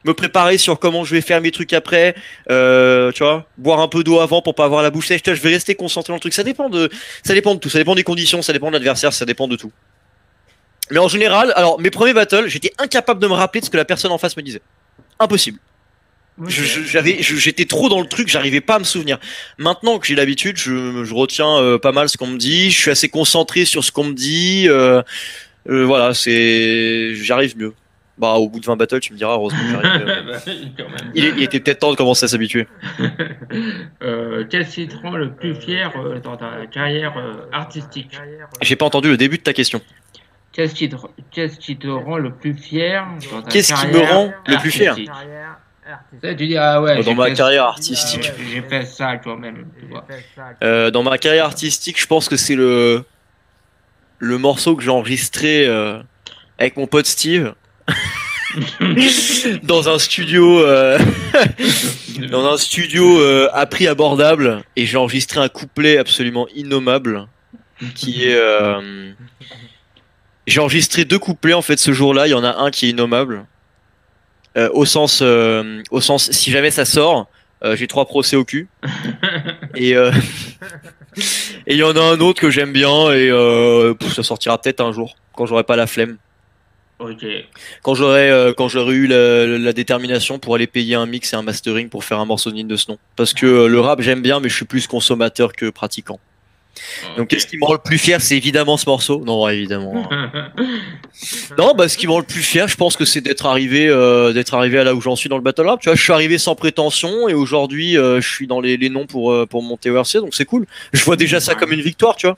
me préparer sur comment je vais faire mes trucs après, euh, tu vois, boire un peu d'eau avant pour pas avoir la bouche sèche. Je vais rester concentré dans le truc. Ça dépend de, ça dépend de tout. Ça dépend des conditions, ça dépend de l'adversaire, ça dépend de tout. Mais en général, alors mes premiers battles, j'étais incapable de me rappeler de ce que la personne en face me disait. Impossible. J'avais, j'étais trop dans le truc, j'arrivais pas à me souvenir. Maintenant que j'ai l'habitude, je, je, retiens euh, pas mal ce qu'on me dit. Je suis assez concentré sur ce qu'on me dit. Euh, euh voilà, c'est, j'arrive mieux. Bah, au bout de 20 battles, tu me diras, heureusement (laughs) bah, il, était peut-être temps de commencer à s'habituer. (laughs)
euh, quel citron le plus fier euh, dans ta carrière euh, artistique?
J'ai pas entendu le début de ta question.
Qu'est-ce qui, qui, te rend le plus fier
dans ta Qu'est-ce qui me rend le plus fier?
tu dis, ah ouais,
dans ma carrière artistique.
J'ai fait ça toi-même.
Euh, dans ma carrière artistique, je pense que c'est le, le morceau que j'ai enregistré avec mon pote Steve. (laughs) dans un studio euh, (laughs) dans un studio euh, à prix abordable. Et j'ai enregistré un couplet absolument innommable qui est euh, j'ai enregistré deux couplets en fait ce jour-là. Il y en a un qui est innommable. Au sens au sens si jamais ça sort j'ai trois procès au cul. (laughs) Et et il y en a un autre que j'aime bien et ça sortira peut-être un jour quand j'aurai pas la flemme quand j'aurais euh, quand j'aurais eu la, détermination pour aller payer un mix et un mastering pour faire un morceau de de ce nom. Parce que euh, le rap j'aime bien, mais je suis plus consommateur que pratiquant. Donc qu'est-ce qui me rend le plus fier C'est évidemment ce morceau. Non, évidemment. (laughs) non, bah ce qui me rend le plus fier, je pense que c'est d'être arrivé, euh, d'être arrivé à là où j'en suis dans le battle rap. Tu vois, je suis arrivé sans prétention et aujourd'hui, je suis dans les, les noms pour pour monter au RC, donc c'est cool. Je vois déjà ça comme une victoire, tu vois.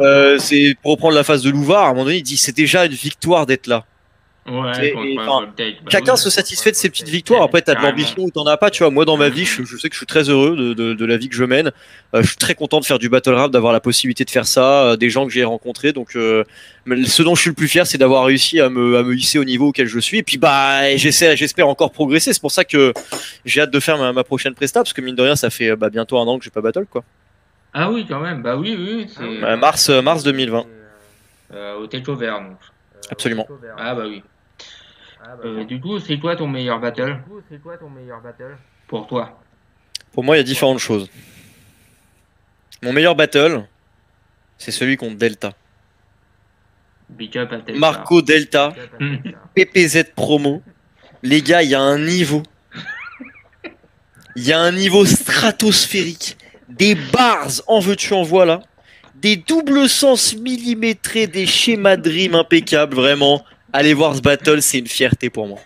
Euh, c'est pour reprendre la phase de Louvard, à un moment donné, il dit c'est déjà une victoire d'être là.
Ouais,
Et- et, enfin,
bah
Chacun se satisfait de ses petites victoires. Après, t'as de l'ambition ou t'en as pas. Tu vois, moi, dans ma vie, je, je sais que je suis très heureux de, de- de la vie que je mène. Euh, je suis très content de faire du battle rap, d'avoir la possibilité de faire ça, euh, des gens que j'ai rencontrés. Donc, euh, ce dont je suis le plus fier, c'est d'avoir réussi à me, à me hisser au niveau auquel je suis. Et puis, bah, j'essaie, j'espère encore progresser. C'est pour ça que j'ai hâte de faire ma, ma prochaine presta, parce que mine de rien, ça fait bah, bientôt un an que j'ai pas battle, quoi.
Ah oui, quand même. Bah oui, oui. c'est
Euh, mars, euh, mars 2020,
euh, au takeover, donc.
absolument.
Ah bah oui. Euh, du coup, c'est quoi ton meilleur battle? Pour toi
Pour moi, il y a différentes choses. Mon meilleur battle, c'est celui contre Delta.
Big up à
Marco Delta,
Hum. (laughs)
PPZ promo. Les gars, il y a un niveau. (laughs) Il y a un niveau stratosphérique. Des bars en veux-tu en voilà. Des doubles sens millimétrés, des schémas rime impeccables, vraiment. Allez voir ce battle, c'est une fierté pour moi.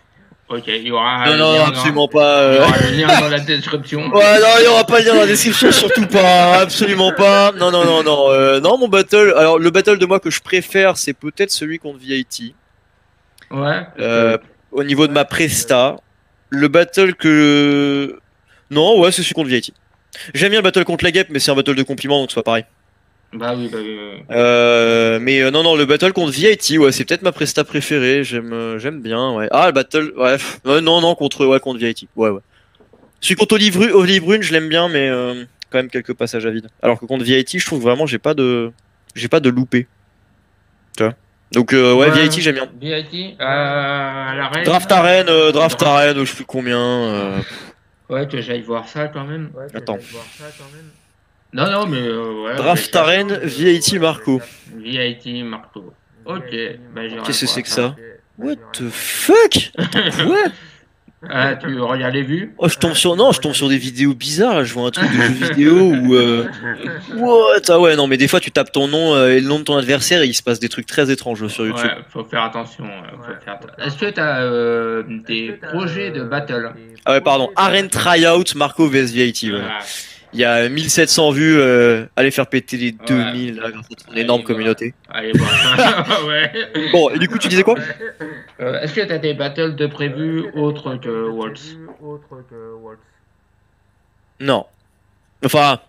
Ok, il y aura
Non,
un
non,
lien
absolument
dans-
pas.
Il y
euh.
aura le lien dans la description. (laughs)
Ouais, non, il y aura pas de lien dans la description, surtout pas, absolument pas. Non, non, non, non. euh, non, mon battle. Alors, le battle de moi que je préfère, c'est peut-être celui contre VIT.
Ouais.
Euh, au niveau de ma presta, le battle que. Non, ouais, c'est celui contre VIT. J'aime bien le battle contre la Gap, mais c'est un battle de compliments, donc c'est pas pareil.
Bah oui, bah oui.
Euh, mais euh, non, non, le battle contre VIT, ouais, c'est peut-être ma presta préférée. J'aime, euh, j'aime bien, ouais. Ah, le battle, ouais, pff, ouais, non, non, contre, ouais, contre VIT, ouais, ouais. Celui contre Olive Olive Brune, je l'aime bien, mais euh, quand même quelques passages à vide. Alors que contre VIT, je trouve vraiment, j'ai pas de, j'ai pas de loupé. Tu vois? Donc euh, ouais,
Ouais.
VIT, j'aime bien.
BIT, euh, à la reine.
Draft Arène, euh, Draft Arène, je sais plus combien.
Ouais, que j'aille voir ça quand même.
Attends.
Non, non, mais euh, ouais.
Draft
ouais,
Arène, VIT Marco.
VIT Marco. Ok, bah
Qu'est-ce que
voir
c'est que ça What the fuck (laughs) Ouais
Ah, tu regardes les vues
Oh, je tombe sur non, je tombe sur des vidéos bizarres. là, Je vois un truc de jeu (laughs) vidéo ou euh... what? Ah ouais, non, mais des fois tu tapes ton nom euh, et le nom de ton adversaire et il se passe des trucs très étranges sur YouTube.
Ouais, faut faire attention. euh, faut faire attention. Est-ce que t'as euh, des projets de battle
Ah ouais, pardon. Arène Tryout Marco vs VIT. ouais. Il y a 1700 vues. euh, allez faire péter les 2000 là, grâce à ton
Allez
énorme
voir.
communauté.
Allez voir (laughs) ouais.
Bon, et du coup, tu disais quoi
Euh, Est-ce que t'as des battles de prévus autres que Waltz
Non. Enfin,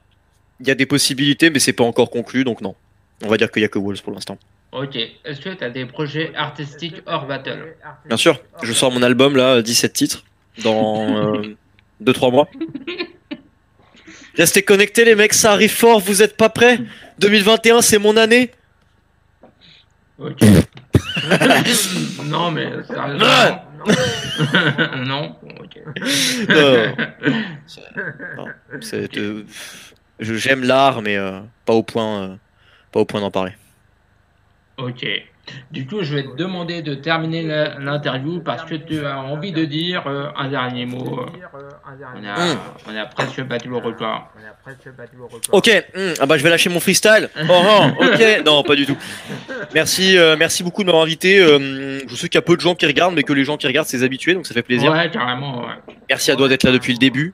il y a des possibilités, mais c'est pas encore conclu, donc non. On va dire qu'il y a que Wolves pour l'instant.
Ok. Est-ce que t'as des projets artistiques hors battle
Bien sûr, je sors mon album là, 17 titres, dans 2-3 mois. (laughs) Restez connectés les mecs, ça arrive fort, vous êtes pas prêts? 2021 c'est mon année?
Ok. (laughs) non, mais sérieusement. (laughs) non. Ok.
Non. Non, c'est, euh, je- J'aime l'art, mais euh, pas au point, euh, pas au point d'en parler.
Ok. Du coup, je vais te demander de terminer l'interview parce que tu as envie de dire euh, un dernier mot. euh. On a,
Mm.
on a presque battu le record.
Ok, hmm, ah bah je vais lâcher mon freestyle. (laughs) Oh, oh, ok, non pas du tout. Merci, euh, merci beaucoup de m'avoir invité. euh, je sais qu'il y a peu de gens qui regardent, mais que les gens qui regardent c'est habitués, donc ça fait plaisir.
Ouais, carrément. Ouais.
Merci à toi d'être là depuis le début.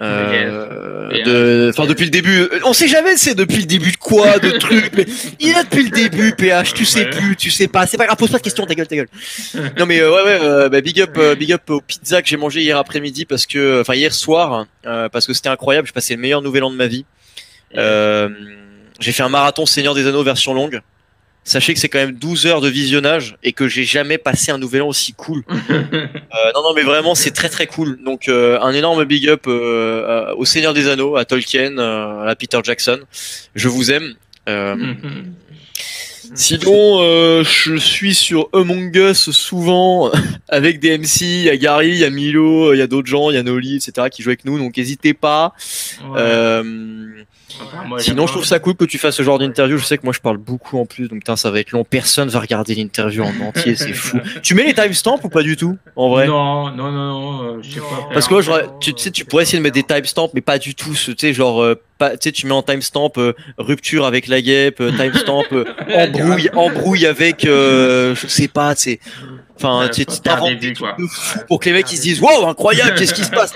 Euh, de- Enfin, depuis le début. On sait jamais, c'est depuis le début de quoi, de (laughs) trucs. Mais il est depuis le début, PH. Tu sais
Ouais.
plus, tu sais pas. C'est pas grave, pose pas de questions, ta gueule, ta gueule. Non, mais euh, ouais, ouais, euh, bah, big up, euh, big up aux pizzas que j'ai mangé hier après-midi parce que, enfin, hier soir, euh, parce que c'était incroyable. J'ai passé le meilleur nouvel an de ma vie. Euh, j'ai fait un marathon Seigneur des Anneaux version longue. Sachez que c'est quand même 12 heures de visionnage et que j'ai jamais passé un nouvel an aussi cool. (laughs) Euh, non, non, mais vraiment, c'est très très cool. Donc, euh, un énorme big up euh, au Seigneur des Anneaux, à Tolkien, euh, à Peter Jackson. Je vous aime. Euh, (laughs) sinon, euh, je suis sur Among Us souvent (laughs) avec des MC. Il y a Gary, il y a Milo, il y a d'autres gens, il y a Noli, etc. qui jouent avec nous. Donc, n'hésitez pas.
Ouais. Enfin, moi,
Sinon, je trouve ça cool que tu fasses ce genre d'interview. Je sais que moi, je parle beaucoup en plus, donc putain, ça va être long. Personne va regarder l'interview en entier, c'est fou. (laughs) Tu mets les timestamps ou pas du tout, en vrai?
Non, non, non, non, euh, je sais pas.
Parce que moi, j'aurais- tu tu sais, tu pourrais essayer de mettre des timestamps, mais pas du tout. ce- Tu sais, genre, euh, pas, tu sais, tu mets en timestamp euh, rupture avec la guêpe, euh, timestamp euh, (laughs) embrouille, embrouille avec, euh, je sais pas, tu sais. Enfin,
Ouais,
tu t'inventes
des
trucs de fou pour que les mecs ils se disent, wow, incroyable, qu'est-ce qui se passe?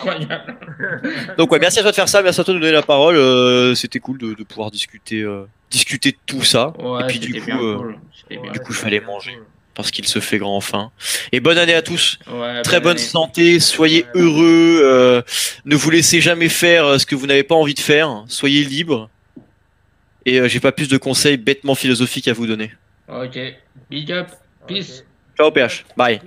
Donc ouais, merci à toi de faire ça, merci à toi de donner la parole. euh, C'était cool de, de pouvoir discuter, euh, discuter de tout ça.
Ouais,
Et puis du coup, euh,
cool.
Du coup, je vais aller manger. Parce qu'il se fait grand enfin. Et bonne année à tous.
Ouais,
Très bonne santé, soyez
Ouais.
heureux, euh, ne vous laissez jamais faire euh, ce que vous n'avez pas envie de faire, soyez libre. Et euh, j'ai pas plus de conseils bêtement philosophiques à vous donner.
Ok. Big up. Peace.
Ciao PH, bye.